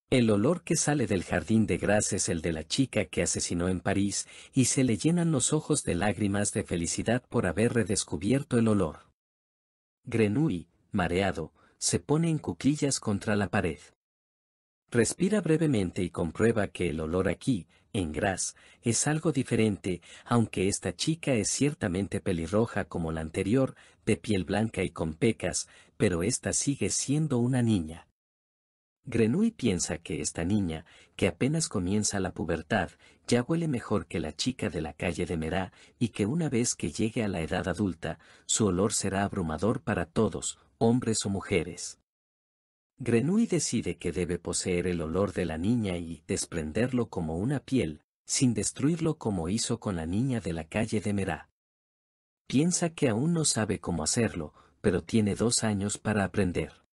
El olor que sale del jardín de Gras es el de la chica que asesinó en París, y se le llenan los ojos de lágrimas de felicidad por haber redescubierto el olor. Grenouille, mareado, se pone en cuclillas contra la pared. Respira brevemente y comprueba que el olor aquí, en Gras, es algo diferente, aunque esta chica es ciertamente pelirroja como la anterior, de piel blanca y con pecas, pero esta sigue siendo una niña. Grenouille piensa que esta niña, que apenas comienza la pubertad, ya huele mejor que la chica de la calle de Merá, y que una vez que llegue a la edad adulta, su olor será abrumador para todos, hombres o mujeres. Grenouille decide que debe poseer el olor de la niña y desprenderlo como una piel, sin destruirlo como hizo con la niña de la calle de Merá. Piensa que aún no sabe cómo hacerlo, pero tiene dos años para aprender.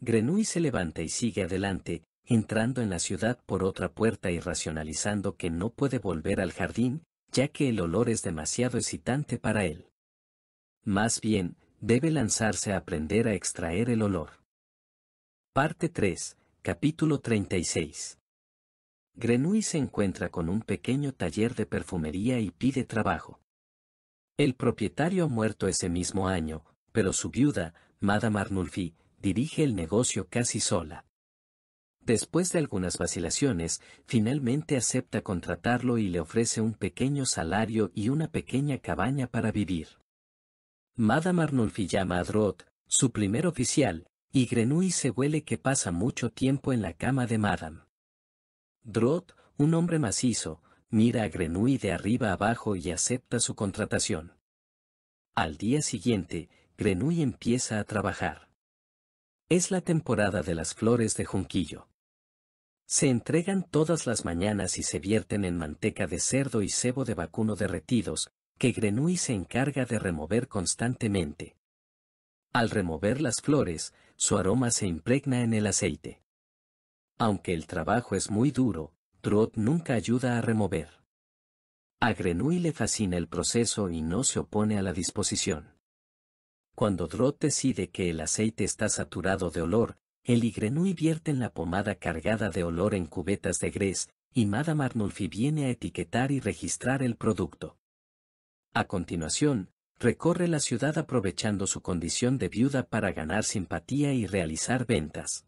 Grenouille se levanta y sigue adelante, entrando en la ciudad por otra puerta y racionalizando que no puede volver al jardín, ya que el olor es demasiado excitante para él. Más bien, debe lanzarse a aprender a extraer el olor. Parte 3, capítulo 36. Grenouille se encuentra con un pequeño taller de perfumería y pide trabajo. El propietario ha muerto ese mismo año, pero su viuda, Madame Arnulfi, dirige el negocio casi sola. Después de algunas vacilaciones, finalmente acepta contratarlo y le ofrece un pequeño salario y una pequeña cabaña para vivir. Madame Arnulfi llama a Drot, su primer oficial, y Grenouille se huele que pasa mucho tiempo en la cama de Madame. Drot, un hombre macizo, mira a Grenouille de arriba abajo y acepta su contratación. Al día siguiente, Grenouille empieza a trabajar. Es la temporada de las flores de junquillo. Se entregan todas las mañanas y se vierten en manteca de cerdo y cebo de vacuno derretidos, que Grenouille se encarga de remover constantemente. Al remover las flores, su aroma se impregna en el aceite. Aunque el trabajo es muy duro, Trot nunca ayuda a remover. A Grenouille le fascina el proceso y no se opone a la disposición. Cuando Drot decide que el aceite está saturado de olor, el y Grenouille vierten la pomada cargada de olor en cubetas de grés, y Madame Arnulfi viene a etiquetar y registrar el producto. A continuación, recorre la ciudad aprovechando su condición de viuda para ganar simpatía y realizar ventas.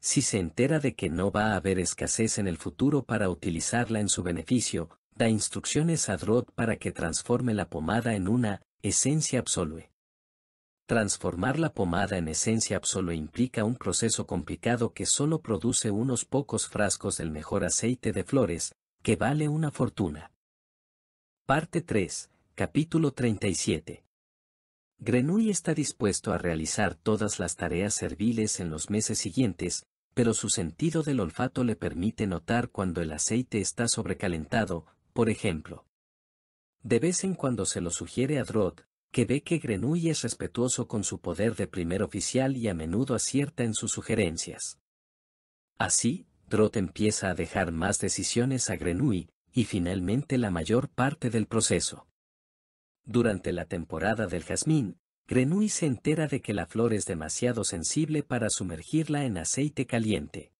Si se entera de que no va a haber escasez en el futuro para utilizarla en su beneficio, da instrucciones a Drot para que transforme la pomada en una esencia absolue. Transformar la pomada en esencia absolue implica un proceso complicado que solo produce unos pocos frascos del mejor aceite de flores, que vale una fortuna. Parte 3, capítulo 37. Grenouille está dispuesto a realizar todas las tareas serviles en los meses siguientes, pero su sentido del olfato le permite notar cuando el aceite está sobrecalentado, por ejemplo. De vez en cuando se lo sugiere a Drot, que ve que Grenouille es respetuoso con su poder de primer oficial y a menudo acierta en sus sugerencias. Así, Drot empieza a dejar más decisiones a Grenouille, y finalmente la mayor parte del proceso. Durante la temporada del jazmín, Grenouille se entera de que la flor es demasiado sensible para sumergirla en aceite caliente.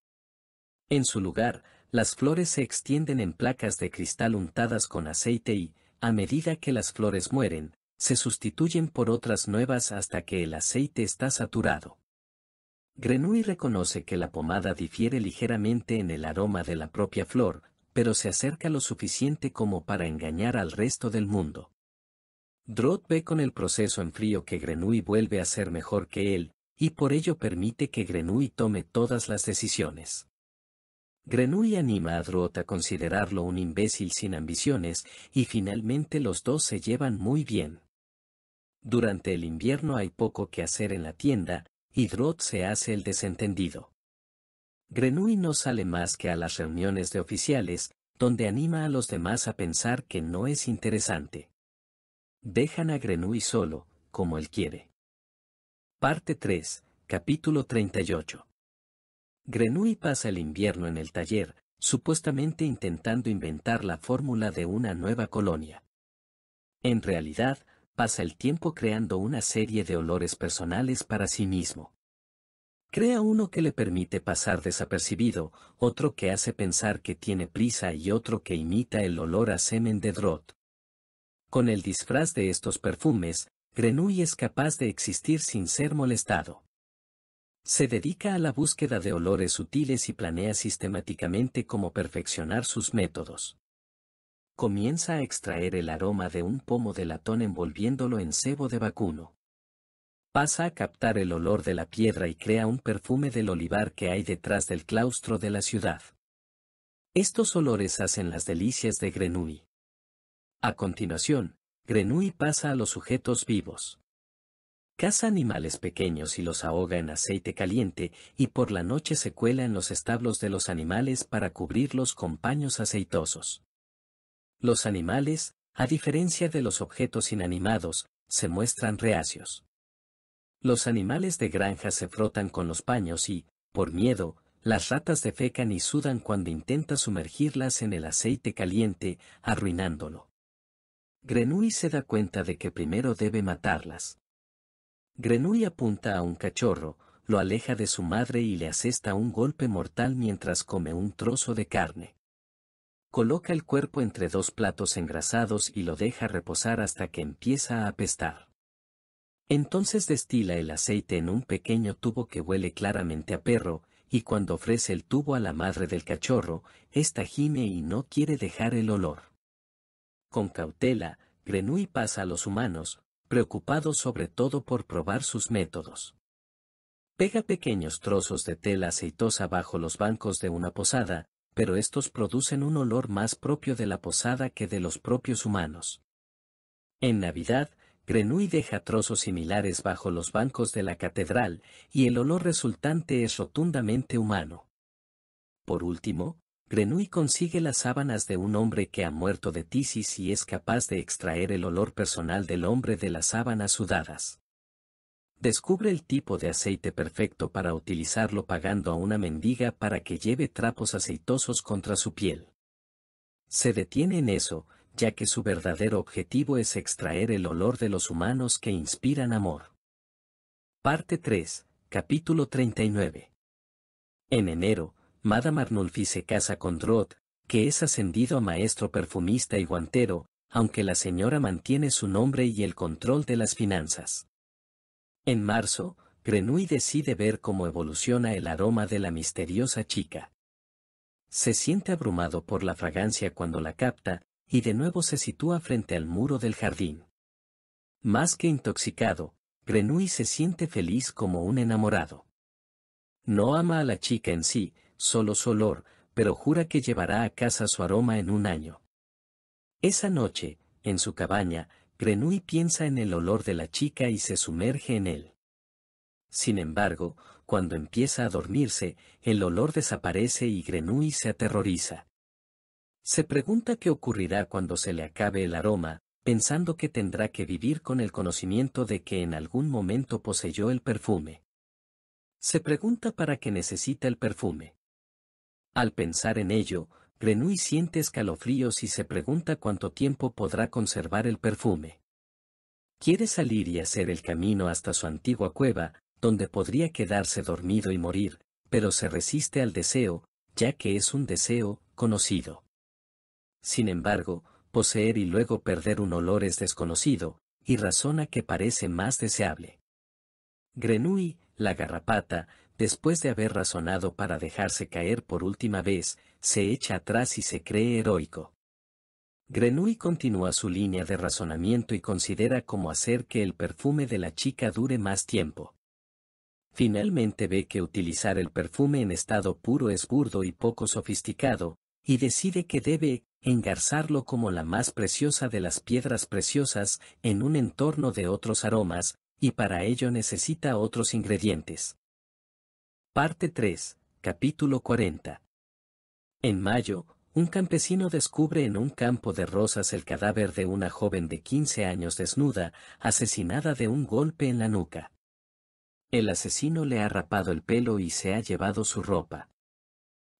En su lugar, las flores se extienden en placas de cristal untadas con aceite y, a medida que las flores mueren, se sustituyen por otras nuevas hasta que el aceite está saturado. Grenouille reconoce que la pomada difiere ligeramente en el aroma de la propia flor, pero se acerca lo suficiente como para engañar al resto del mundo. Drot ve con el proceso en frío que Grenouille vuelve a ser mejor que él, y por ello permite que Grenouille tome todas las decisiones. Grenouille anima a Drot a considerarlo un imbécil sin ambiciones, y finalmente los dos se llevan muy bien. Durante el invierno hay poco que hacer en la tienda, y Drot se hace el desentendido. Grenouille no sale más que a las reuniones de oficiales, donde anima a los demás a pensar que no es interesante. Dejan a Grenouille solo, como él quiere. Parte 3, capítulo 38. Grenouille pasa el invierno en el taller, supuestamente intentando inventar la fórmula de una nueva colonia. En realidad, pasa el tiempo creando una serie de olores personales para sí mismo. Crea uno que le permite pasar desapercibido, otro que hace pensar que tiene prisa y otro que imita el olor a semen de Drot. Con el disfraz de estos perfumes, Grenouille es capaz de existir sin ser molestado. Se dedica a la búsqueda de olores sutiles y planea sistemáticamente cómo perfeccionar sus métodos. Comienza a extraer el aroma de un pomo de latón envolviéndolo en cebo de vacuno. Pasa a captar el olor de la piedra y crea un perfume del olivar que hay detrás del claustro de la ciudad. Estos olores hacen las delicias de Grenouille. A continuación, Grenouille pasa a los sujetos vivos. Caza animales pequeños y los ahoga en aceite caliente y por la noche se cuela en los establos de los animales para cubrirlos con paños aceitosos. Los animales, a diferencia de los objetos inanimados, se muestran reacios. Los animales de granja se frotan con los paños y, por miedo, las ratas defecan y sudan cuando intenta sumergirlas en el aceite caliente, arruinándolo. Grenouille se da cuenta de que primero debe matarlas. Grenouille apunta a un cachorro, lo aleja de su madre y le asesta un golpe mortal mientras come un trozo de carne. Coloca el cuerpo entre dos platos engrasados y lo deja reposar hasta que empieza a apestar. Entonces destila el aceite en un pequeño tubo que huele claramente a perro, y cuando ofrece el tubo a la madre del cachorro, ésta gime y no quiere dejar el olor. Con cautela, Grenouille pasa a los humanos, preocupado sobre todo por probar sus métodos. Pega pequeños trozos de tela aceitosa bajo los bancos de una posada, pero estos producen un olor más propio de la posada que de los propios humanos. En Navidad, Grenouille deja trozos similares bajo los bancos de la catedral, y el olor resultante es rotundamente humano. Por último, Grenouille consigue las sábanas de un hombre que ha muerto de tisis y es capaz de extraer el olor personal del hombre de las sábanas sudadas. Descubre el tipo de aceite perfecto para utilizarlo pagando a una mendiga para que lleve trapos aceitosos contra su piel. Se detiene en eso, ya que su verdadero objetivo es extraer el olor de los humanos que inspiran amor. Parte 3, capítulo 39. En enero, Madame Arnulfi se casa con Drott, que es ascendido a maestro perfumista y guantero, aunque la señora mantiene su nombre y el control de las finanzas. En marzo, Grenouille decide ver cómo evoluciona el aroma de la misteriosa chica. Se siente abrumado por la fragancia cuando la capta, y de nuevo se sitúa frente al muro del jardín. Más que intoxicado, Grenouille se siente feliz como un enamorado. No ama a la chica en sí, solo su olor, pero jura que llevará a casa su aroma en un año. Esa noche, en su cabaña, Grenouille piensa en el olor de la chica y se sumerge en él. Sin embargo, cuando empieza a dormirse, el olor desaparece y Grenouille se aterroriza. Se pregunta qué ocurrirá cuando se le acabe el aroma, pensando que tendrá que vivir con el conocimiento de que en algún momento poseyó el perfume. Se pregunta para qué necesita el perfume. Al pensar en ello, Grenouille siente escalofríos y se pregunta cuánto tiempo podrá conservar el perfume. Quiere salir y hacer el camino hasta su antigua cueva, donde podría quedarse dormido y morir, pero se resiste al deseo, ya que es un deseo conocido. Sin embargo, poseer y luego perder un olor es desconocido, y razona que parece más deseable. Grenouille, la garrapata, después de haber razonado para dejarse caer por última vez, se echa atrás y se cree heroico. Grenouille continúa su línea de razonamiento y considera cómo hacer que el perfume de la chica dure más tiempo. Finalmente ve que utilizar el perfume en estado puro es burdo y poco sofisticado, y decide que debe engarzarlo como la más preciosa de las piedras preciosas en un entorno de otros aromas, y para ello necesita otros ingredientes. Parte 3, capítulo 40. En mayo, un campesino descubre en un campo de rosas el cadáver de una joven de 15 años desnuda, asesinada de un golpe en la nuca. El asesino le ha rapado el pelo y se ha llevado su ropa.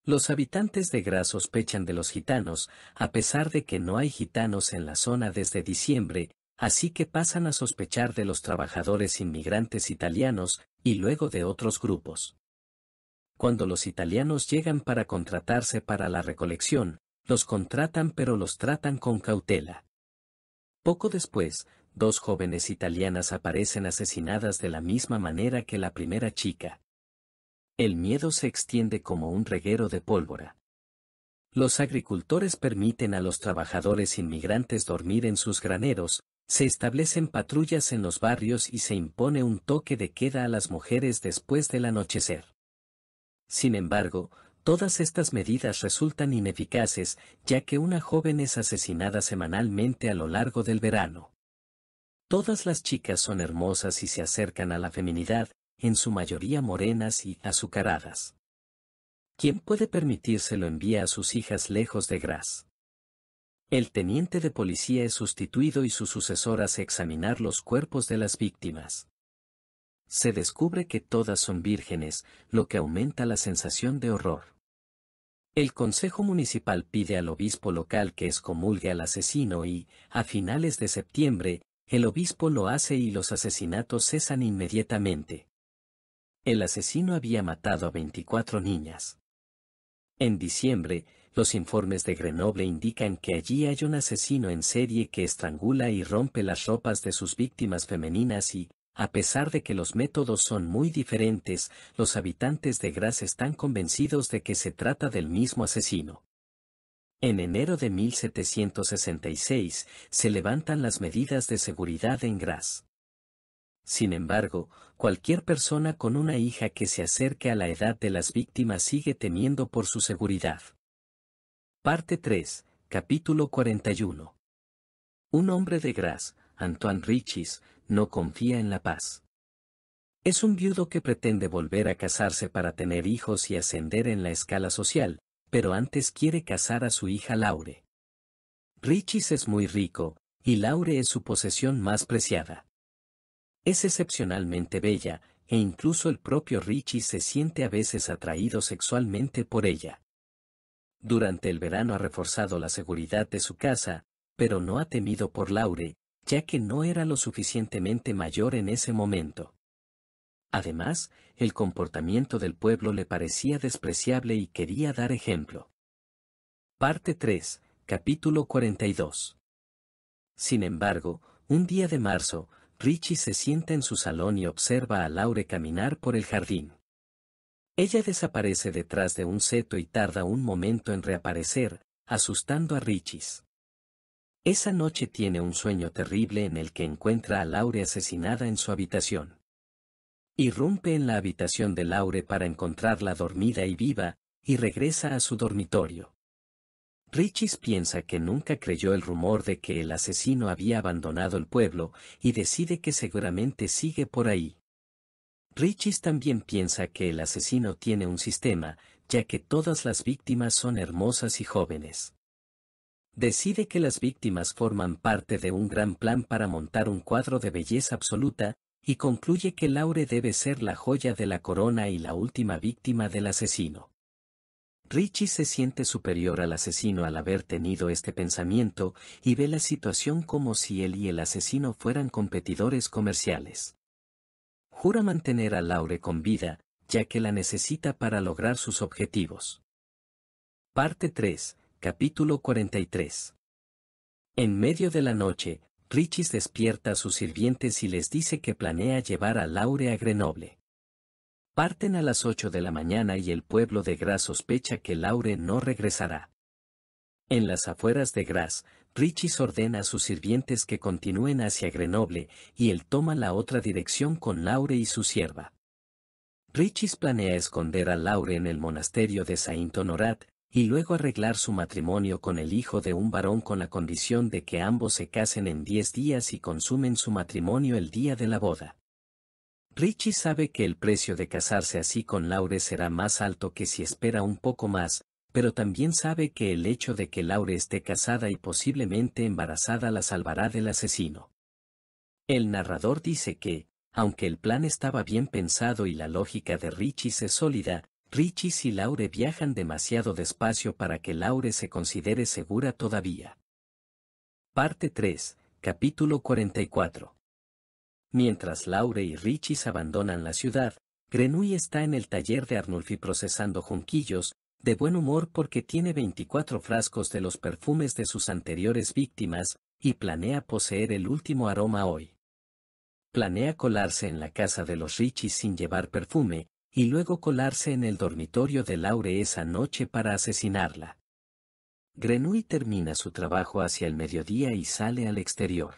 Los habitantes de Gras sospechan de los gitanos, a pesar de que no hay gitanos en la zona desde diciembre, así que pasan a sospechar de los trabajadores inmigrantes italianos, y luego de otros grupos. Cuando los italianos llegan para contratarse para la recolección, los contratan pero los tratan con cautela. Poco después, dos jóvenes italianas aparecen asesinadas de la misma manera que la primera chica. El miedo se extiende como un reguero de pólvora. Los agricultores permiten a los trabajadores inmigrantes dormir en sus graneros, se establecen patrullas en los barrios y se impone un toque de queda a las mujeres después del anochecer. Sin embargo, todas estas medidas resultan ineficaces, ya que una joven es asesinada semanalmente a lo largo del verano. Todas las chicas son hermosas y se acercan a la feminidad, en su mayoría morenas y azucaradas. Quien puede permitírselo envía a sus hijas lejos de Gras. El teniente de policía es sustituido y su sucesor hace examinar los cuerpos de las víctimas. Se descubre que todas son vírgenes, lo que aumenta la sensación de horror. El Consejo Municipal pide al obispo local que excomulgue al asesino y, a finales de septiembre, el obispo lo hace y los asesinatos cesan inmediatamente. El asesino había matado a 24 niñas. En diciembre, los informes de Grenoble indican que allí hay un asesino en serie que estrangula y rompe las ropas de sus víctimas femeninas y, a pesar de que los métodos son muy diferentes, los habitantes de Gras están convencidos de que se trata del mismo asesino. En enero de 1766, se levantan las medidas de seguridad en Gras. Sin embargo, cualquier persona con una hija que se acerque a la edad de las víctimas sigue temiendo por su seguridad. Parte 3, capítulo 41. Un hombre de Gras, Antoine Richis, no confía en la paz. Es un viudo que pretende volver a casarse para tener hijos y ascender en la escala social, pero antes quiere casar a su hija Laure. Richis es muy rico, y Laure es su posesión más preciada. Es excepcionalmente bella, e incluso el propio Richie se siente a veces atraído sexualmente por ella. Durante el verano ha reforzado la seguridad de su casa, pero no ha temido por Laure, ya que no era lo suficientemente mayor en ese momento. Además, el comportamiento del pueblo le parecía despreciable y quería dar ejemplo. Parte 3, capítulo 42. Sin embargo, un día de marzo, Richie se sienta en su salón y observa a Laure caminar por el jardín. Ella desaparece detrás de un seto y tarda un momento en reaparecer, asustando a Richis. Esa noche tiene un sueño terrible en el que encuentra a Laure asesinada en su habitación. Irrumpe en la habitación de Laure para encontrarla dormida y viva, y regresa a su dormitorio. Richis piensa que nunca creyó el rumor de que el asesino había abandonado el pueblo y decide que seguramente sigue por ahí. Richis también piensa que el asesino tiene un sistema, ya que todas las víctimas son hermosas y jóvenes. Decide que las víctimas forman parte de un gran plan para montar un cuadro de belleza absoluta, y concluye que Laure debe ser la joya de la corona y la última víctima del asesino. Richie se siente superior al asesino al haber tenido este pensamiento y ve la situación como si él y el asesino fueran competidores comerciales. Jura mantener a Laure con vida, ya que la necesita para lograr sus objetivos. Parte 3, capítulo 43. En medio de la noche, Richis despierta a sus sirvientes y les dice que planea llevar a Laure a Grenoble. Parten a las 8 de la mañana y el pueblo de Gras sospecha que Laure no regresará. En las afueras de Gras, Richis ordena a sus sirvientes que continúen hacia Grenoble y él toma la otra dirección con Laure y su sierva. Richis planea esconder a Laure en el monasterio de Saint-Honorat y luego arreglar su matrimonio con el hijo de un varón con la condición de que ambos se casen en diez días y consumen su matrimonio el día de la boda. Richie sabe que el precio de casarse así con Laure será más alto que si espera un poco más, pero también sabe que el hecho de que Laure esté casada y posiblemente embarazada la salvará del asesino. El narrador dice que, aunque el plan estaba bien pensado y la lógica de Richie es sólida, Richie y Laure viajan demasiado despacio para que Laure se considere segura todavía. Parte 3, capítulo 44. Mientras Laure y Richis abandonan la ciudad, Grenouille está en el taller de Arnulfi procesando junquillos, de buen humor porque tiene 24 frascos de los perfumes de sus anteriores víctimas, y planea poseer el último aroma hoy. Planea colarse en la casa de los Richis sin llevar perfume, y luego colarse en el dormitorio de Laure esa noche para asesinarla. Grenouille termina su trabajo hacia el mediodía y sale al exterior.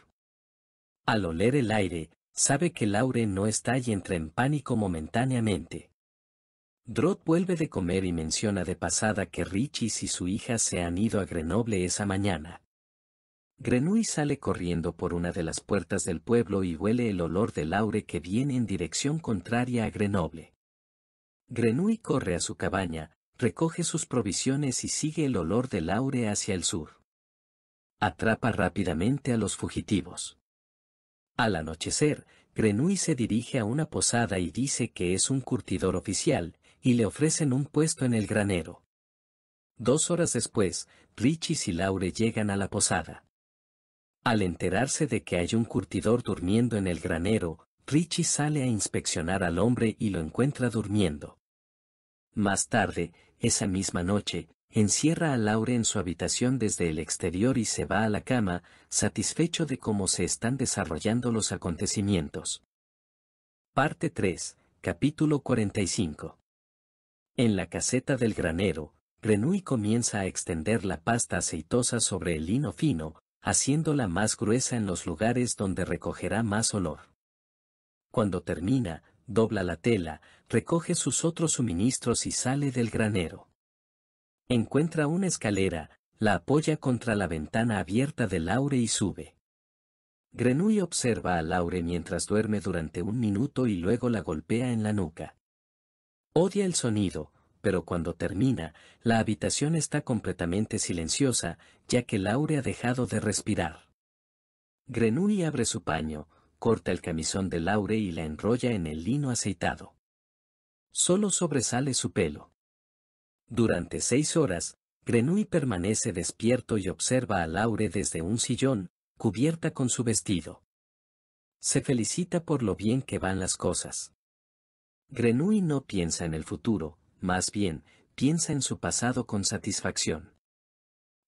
Al oler el aire, sabe que Laure no está y entra en pánico momentáneamente. Drott vuelve de comer y menciona de pasada que Richis y su hija se han ido a Grenoble esa mañana. Grenouille sale corriendo por una de las puertas del pueblo y huele el olor de Laure que viene en dirección contraria a Grenoble. Grenouille corre a su cabaña, recoge sus provisiones y sigue el olor de Laure hacia el sur. Atrapa rápidamente a los fugitivos. Al anochecer, Grenouille se dirige a una posada y dice que es un curtidor oficial, y le ofrecen un puesto en el granero. Dos horas después, Richis y Laure llegan a la posada. Al enterarse de que hay un curtidor durmiendo en el granero, Richie sale a inspeccionar al hombre y lo encuentra durmiendo. Más tarde, esa misma noche, Encierra a Laure en su habitación desde el exterior y se va a la cama, satisfecho de cómo se están desarrollando los acontecimientos. Parte 3, capítulo 45. En la caseta del granero, Grenouille comienza a extender la pasta aceitosa sobre el lino fino, haciéndola más gruesa en los lugares donde recogerá más olor. Cuando termina, dobla la tela, recoge sus otros suministros y sale del granero. Encuentra una escalera, la apoya contra la ventana abierta de Laure y sube. Grenouille observa a Laure mientras duerme durante un minuto y luego la golpea en la nuca. Odia el sonido, pero cuando termina, la habitación está completamente silenciosa, ya que Laure ha dejado de respirar. Grenouille abre su paño, corta el camisón de Laure y la enrolla en el lino aceitado. Solo sobresale su pelo. Durante seis horas, Grenouille permanece despierto y observa a Laure desde un sillón, cubierta con su vestido. Se felicita por lo bien que van las cosas. Grenouille no piensa en el futuro, más bien, piensa en su pasado con satisfacción.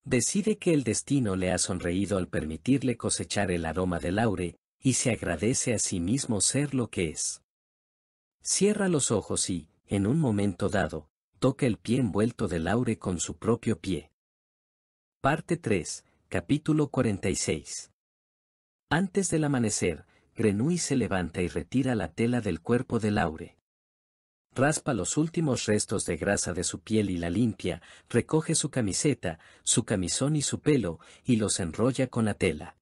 Decide que el destino le ha sonreído al permitirle cosechar el aroma de laure, y se agradece a sí mismo ser lo que es. Cierra los ojos y, en un momento dado, toca el pie envuelto de laure con su propio pie. Parte 3. Capítulo 46. Antes del amanecer, Grenouille se levanta y retira la tela del cuerpo de Laure. Raspa los últimos restos de grasa de su piel y la limpia, recoge su camiseta, su camisón y su pelo, y los enrolla con la tela.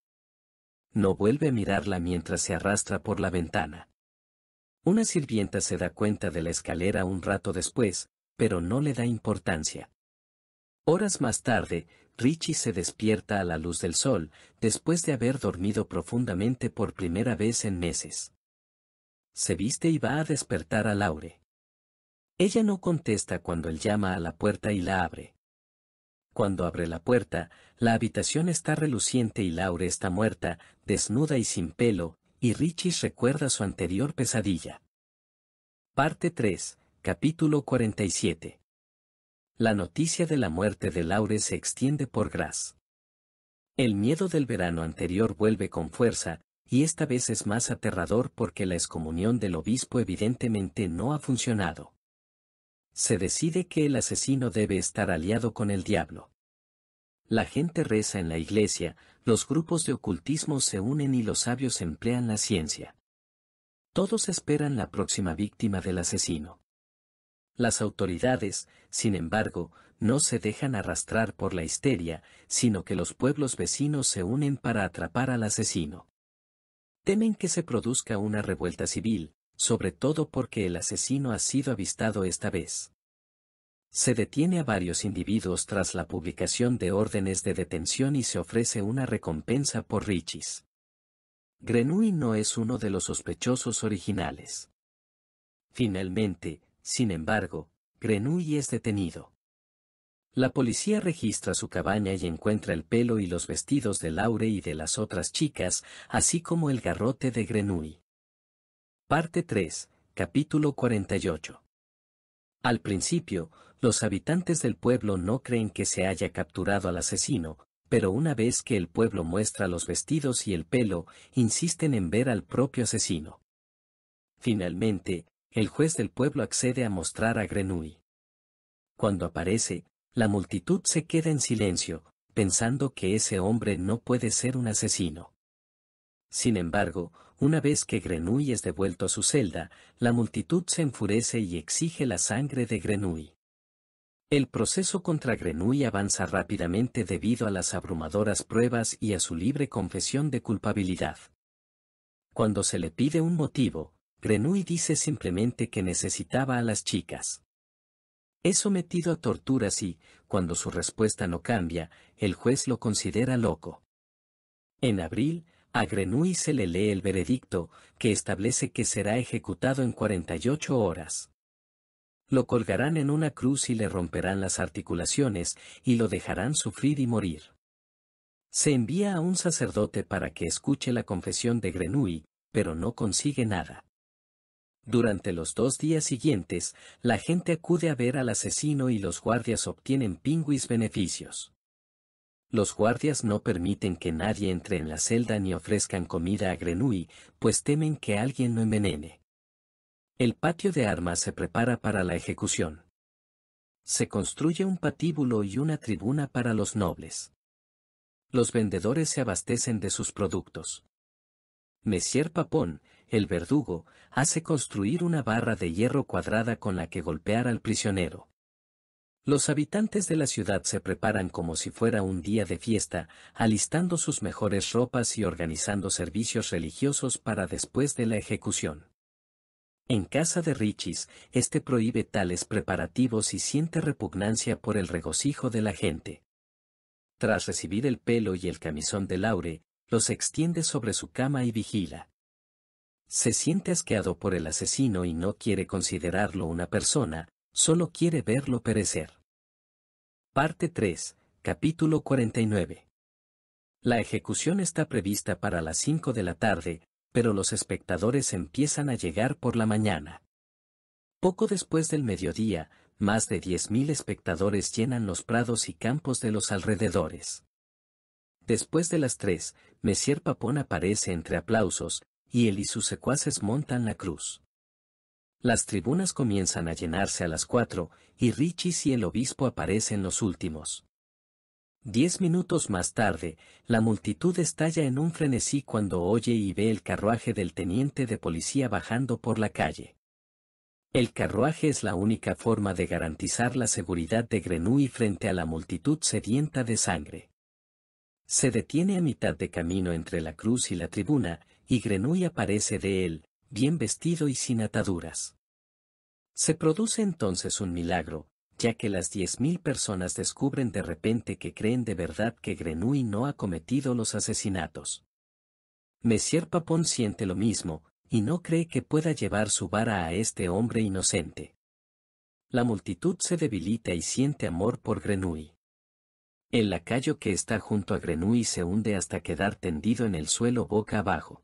No vuelve a mirarla mientras se arrastra por la ventana. Una sirvienta se da cuenta de la escalera un rato después, pero no le da importancia. Horas más tarde, Richie se despierta a la luz del sol, después de haber dormido profundamente por primera vez en meses. Se viste y va a despertar a Laure. Ella no contesta cuando él llama a la puerta y la abre. Cuando abre la puerta, la habitación está reluciente y Laure está muerta, desnuda y sin pelo, y Richie recuerda su anterior pesadilla. Parte 3, capítulo 47. La noticia de la muerte de Laure se extiende por Gras. El miedo del verano anterior vuelve con fuerza, y esta vez es más aterrador porque la excomunión del obispo evidentemente no ha funcionado. Se decide que el asesino debe estar aliado con el diablo. La gente reza en la iglesia, los grupos de ocultismo se unen y los sabios emplean la ciencia. Todos esperan la próxima víctima del asesino. Las autoridades, sin embargo, no se dejan arrastrar por la histeria, sino que los pueblos vecinos se unen para atrapar al asesino. Temen que se produzca una revuelta civil, sobre todo porque el asesino ha sido avistado esta vez. Se detiene a varios individuos tras la publicación de órdenes de detención y se ofrece una recompensa por Richis. Grenouille no es uno de los sospechosos originales. Finalmente, sin embargo, Grenouille es detenido. La policía registra su cabaña y encuentra el pelo y los vestidos de Laure y de las otras chicas, así como el garrote de Grenouille. Parte 3, capítulo 48. Al principio, los habitantes del pueblo no creen que se haya capturado al asesino, pero una vez que el pueblo muestra los vestidos y el pelo, insisten en ver al propio asesino. Finalmente, el juez del pueblo accede a mostrar a Grenouille. Cuando aparece, la multitud se queda en silencio, pensando que ese hombre no puede ser un asesino. Sin embargo, una vez que Grenouille es devuelto a su celda, la multitud se enfurece y exige la sangre de Grenouille. El proceso contra Grenouille avanza rápidamente debido a las abrumadoras pruebas y a su libre confesión de culpabilidad. Cuando se le pide un motivo, Grenouille dice simplemente que necesitaba a las chicas. Es sometido a torturas y, cuando su respuesta no cambia, el juez lo considera loco. En abril, a Grenouille se le lee el veredicto, que establece que será ejecutado en 48 horas. Lo colgarán en una cruz y le romperán las articulaciones, y lo dejarán sufrir y morir. Se envía a un sacerdote para que escuche la confesión de Grenouille, pero no consigue nada. Durante los dos días siguientes, la gente acude a ver al asesino y los guardias obtienen pingüis beneficios. Los guardias no permiten que nadie entre en la celda ni ofrezcan comida a Grenouille, pues temen que alguien lo envenene. El patio de armas se prepara para la ejecución. Se construye un patíbulo y una tribuna para los nobles. Los vendedores se abastecen de sus productos. Monsieur Papón, el verdugo, hace construir una barra de hierro cuadrada con la que golpear al prisionero. Los habitantes de la ciudad se preparan como si fuera un día de fiesta, alistando sus mejores ropas y organizando servicios religiosos para después de la ejecución. En casa de Richis, este prohíbe tales preparativos y siente repugnancia por el regocijo de la gente. Tras recibir el pelo y el camisón de Laure, los extiende sobre su cama y vigila. Se siente asqueado por el asesino y no quiere considerarlo una persona, solo quiere verlo perecer. Parte 3, capítulo 49. La ejecución está prevista para las 5 de la tarde, pero los espectadores empiezan a llegar por la mañana. Poco después del mediodía, más de 10.000 espectadores llenan los prados y campos de los alrededores. Después de las tres, Messier Papón aparece entre aplausos, y él y sus secuaces montan la cruz. Las tribunas comienzan a llenarse a las cuatro, y Richis y el obispo aparecen los últimos. Diez minutos más tarde, la multitud estalla en un frenesí cuando oye y ve el carruaje del teniente de policía bajando por la calle. El carruaje es la única forma de garantizar la seguridad de Grenouille frente a la multitud sedienta de sangre. Se detiene a mitad de camino entre la cruz y la tribuna, y Grenouille aparece de él, bien vestido y sin ataduras. Se produce entonces un milagro, ya que las diez mil personas descubren de repente que creen de verdad que Grenouille no ha cometido los asesinatos. Monsieur Papon siente lo mismo, y no cree que pueda llevar su vara a este hombre inocente. La multitud se debilita y siente amor por Grenouille. El lacayo que está junto a Grenouille se hunde hasta quedar tendido en el suelo boca abajo.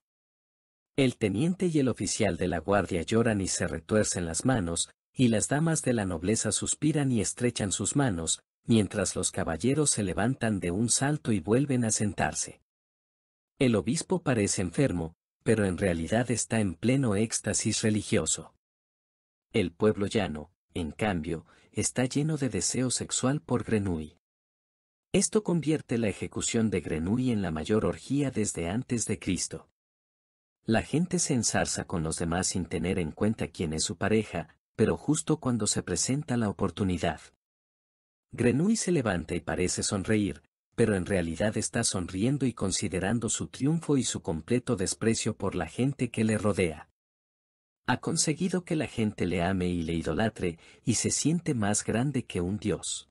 El teniente y el oficial de la guardia lloran y se retuercen las manos, y las damas de la nobleza suspiran y estrechan sus manos, mientras los caballeros se levantan de un salto y vuelven a sentarse. El obispo parece enfermo, pero en realidad está en pleno éxtasis religioso. El pueblo llano, en cambio, está lleno de deseo sexual por Grenouille. Esto convierte la ejecución de Grenouille en la mayor orgía desde antes de Cristo. La gente se ensarza con los demás sin tener en cuenta quién es su pareja, pero justo cuando se presenta la oportunidad. Grenouille se levanta y parece sonreír, pero en realidad está sonriendo y considerando su triunfo y su completo desprecio por la gente que le rodea. Ha conseguido que la gente le ame y le idolatre, y se siente más grande que un dios.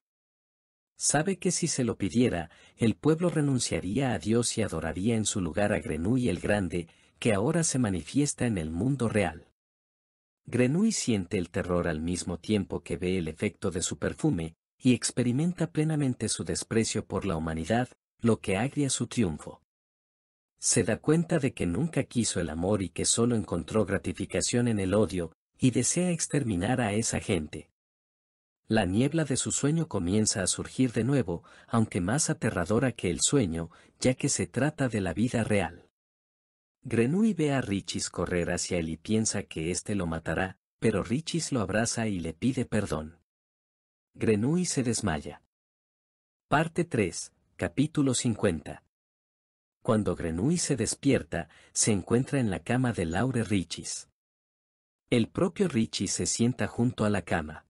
Sabe que si se lo pidiera, el pueblo renunciaría a Dios y adoraría en su lugar a Grenouille el Grande, que ahora se manifiesta en el mundo real. Grenouille siente el terror al mismo tiempo que ve el efecto de su perfume, y experimenta plenamente su desprecio por la humanidad, lo que agria su triunfo. Se da cuenta de que nunca quiso el amor y que solo encontró gratificación en el odio, y desea exterminar a esa gente. La niebla de su sueño comienza a surgir de nuevo, aunque más aterradora que el sueño, ya que se trata de la vida real. Grenouille ve a Richis correr hacia él y piensa que éste lo matará, pero Richis lo abraza y le pide perdón. Grenouille se desmaya. Parte 3, capítulo 50. Cuando Grenouille se despierta, se encuentra en la cama de Laure Richis. El propio Richis se sienta junto a la cama.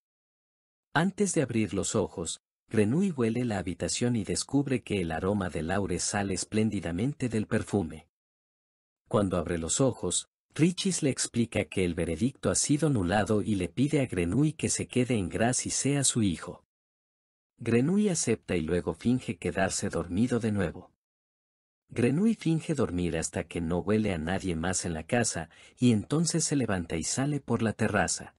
Antes de abrir los ojos, Grenouille huele la habitación y descubre que el aroma de Laure sale espléndidamente del perfume. Cuando abre los ojos, Richis le explica que el veredicto ha sido anulado y le pide a Grenouille que se quede en Gras y sea su hijo. Grenouille acepta y luego finge quedarse dormido de nuevo. Grenouille finge dormir hasta que no huele a nadie más en la casa, y entonces se levanta y sale por la terraza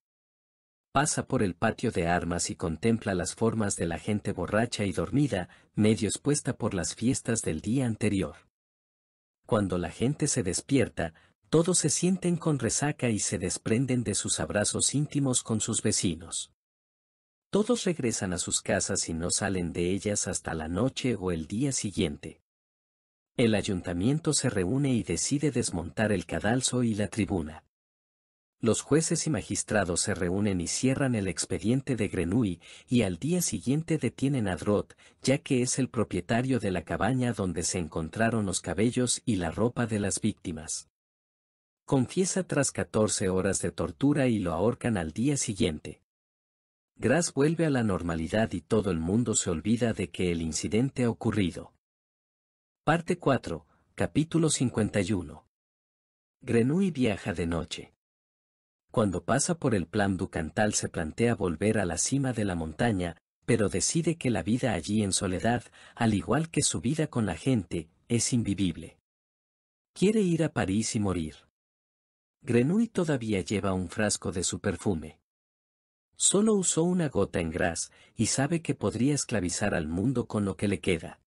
pasa por el patio de armas y contempla las formas de la gente borracha y dormida, medio expuesta por las fiestas del día anterior. Cuando la gente se despierta, todos se sienten con resaca y se desprenden de sus abrazos íntimos con sus vecinos. Todos regresan a sus casas y no salen de ellas hasta la noche o el día siguiente. El ayuntamiento se reúne y decide desmontar el cadalso y la tribuna. Los jueces y magistrados se reúnen y cierran el expediente de Grenouille, y al día siguiente detienen a Drot, ya que es el propietario de la cabaña donde se encontraron los cabellos y la ropa de las víctimas. Confiesa tras 14 horas de tortura y lo ahorcan al día siguiente. Gras vuelve a la normalidad y todo el mundo se olvida de que el incidente ha ocurrido. Parte 4, capítulo 51. Grenouille viaja de noche. Cuando pasa por el plan Ducantal se plantea volver a la cima de la montaña, pero decide que la vida allí en soledad, al igual que su vida con la gente, es invivible. Quiere ir a París y morir. Grenouille todavía lleva un frasco de su perfume. Solo usó una gota en Gras, y sabe que podría esclavizar al mundo con lo que le queda.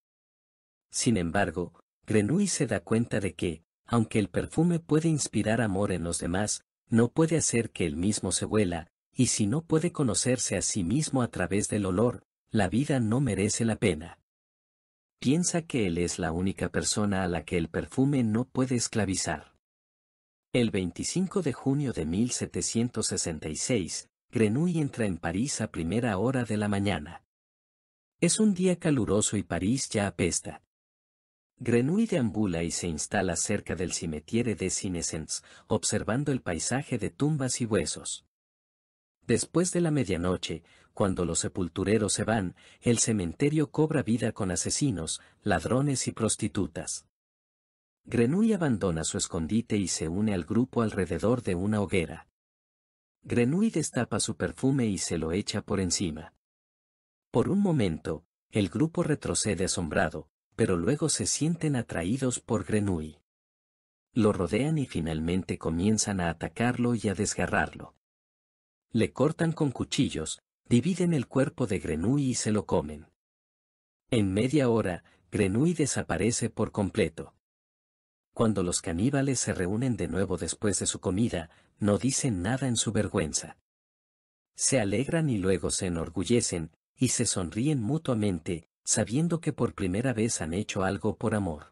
Sin embargo, Grenouille se da cuenta de que, aunque el perfume puede inspirar amor en los demás, no puede hacer que él mismo se huela, y si no puede conocerse a sí mismo a través del olor, la vida no merece la pena. Piensa que él es la única persona a la que el perfume no puede esclavizar. El 25 de junio de 1766, Grenouille entra en París a primera hora de la mañana. Es un día caluroso y París ya apesta. Grenouille deambula y se instala cerca del cimetière de Sinesens, observando el paisaje de tumbas y huesos. Después de la medianoche, cuando los sepultureros se van, el cementerio cobra vida con asesinos, ladrones y prostitutas. Grenouille abandona su escondite y se une al grupo alrededor de una hoguera. Grenouille destapa su perfume y se lo echa por encima. Por un momento, el grupo retrocede asombrado, pero luego se sienten atraídos por Grenouille. Lo rodean y finalmente comienzan a atacarlo y a desgarrarlo. Le cortan con cuchillos, dividen el cuerpo de Grenouille y se lo comen. En media hora, Grenouille desaparece por completo. Cuando los caníbales se reúnen de nuevo después de su comida, no dicen nada en su vergüenza. Se alegran y luego se enorgullecen, y se sonríen mutuamente, sabiendo que por primera vez han hecho algo por amor.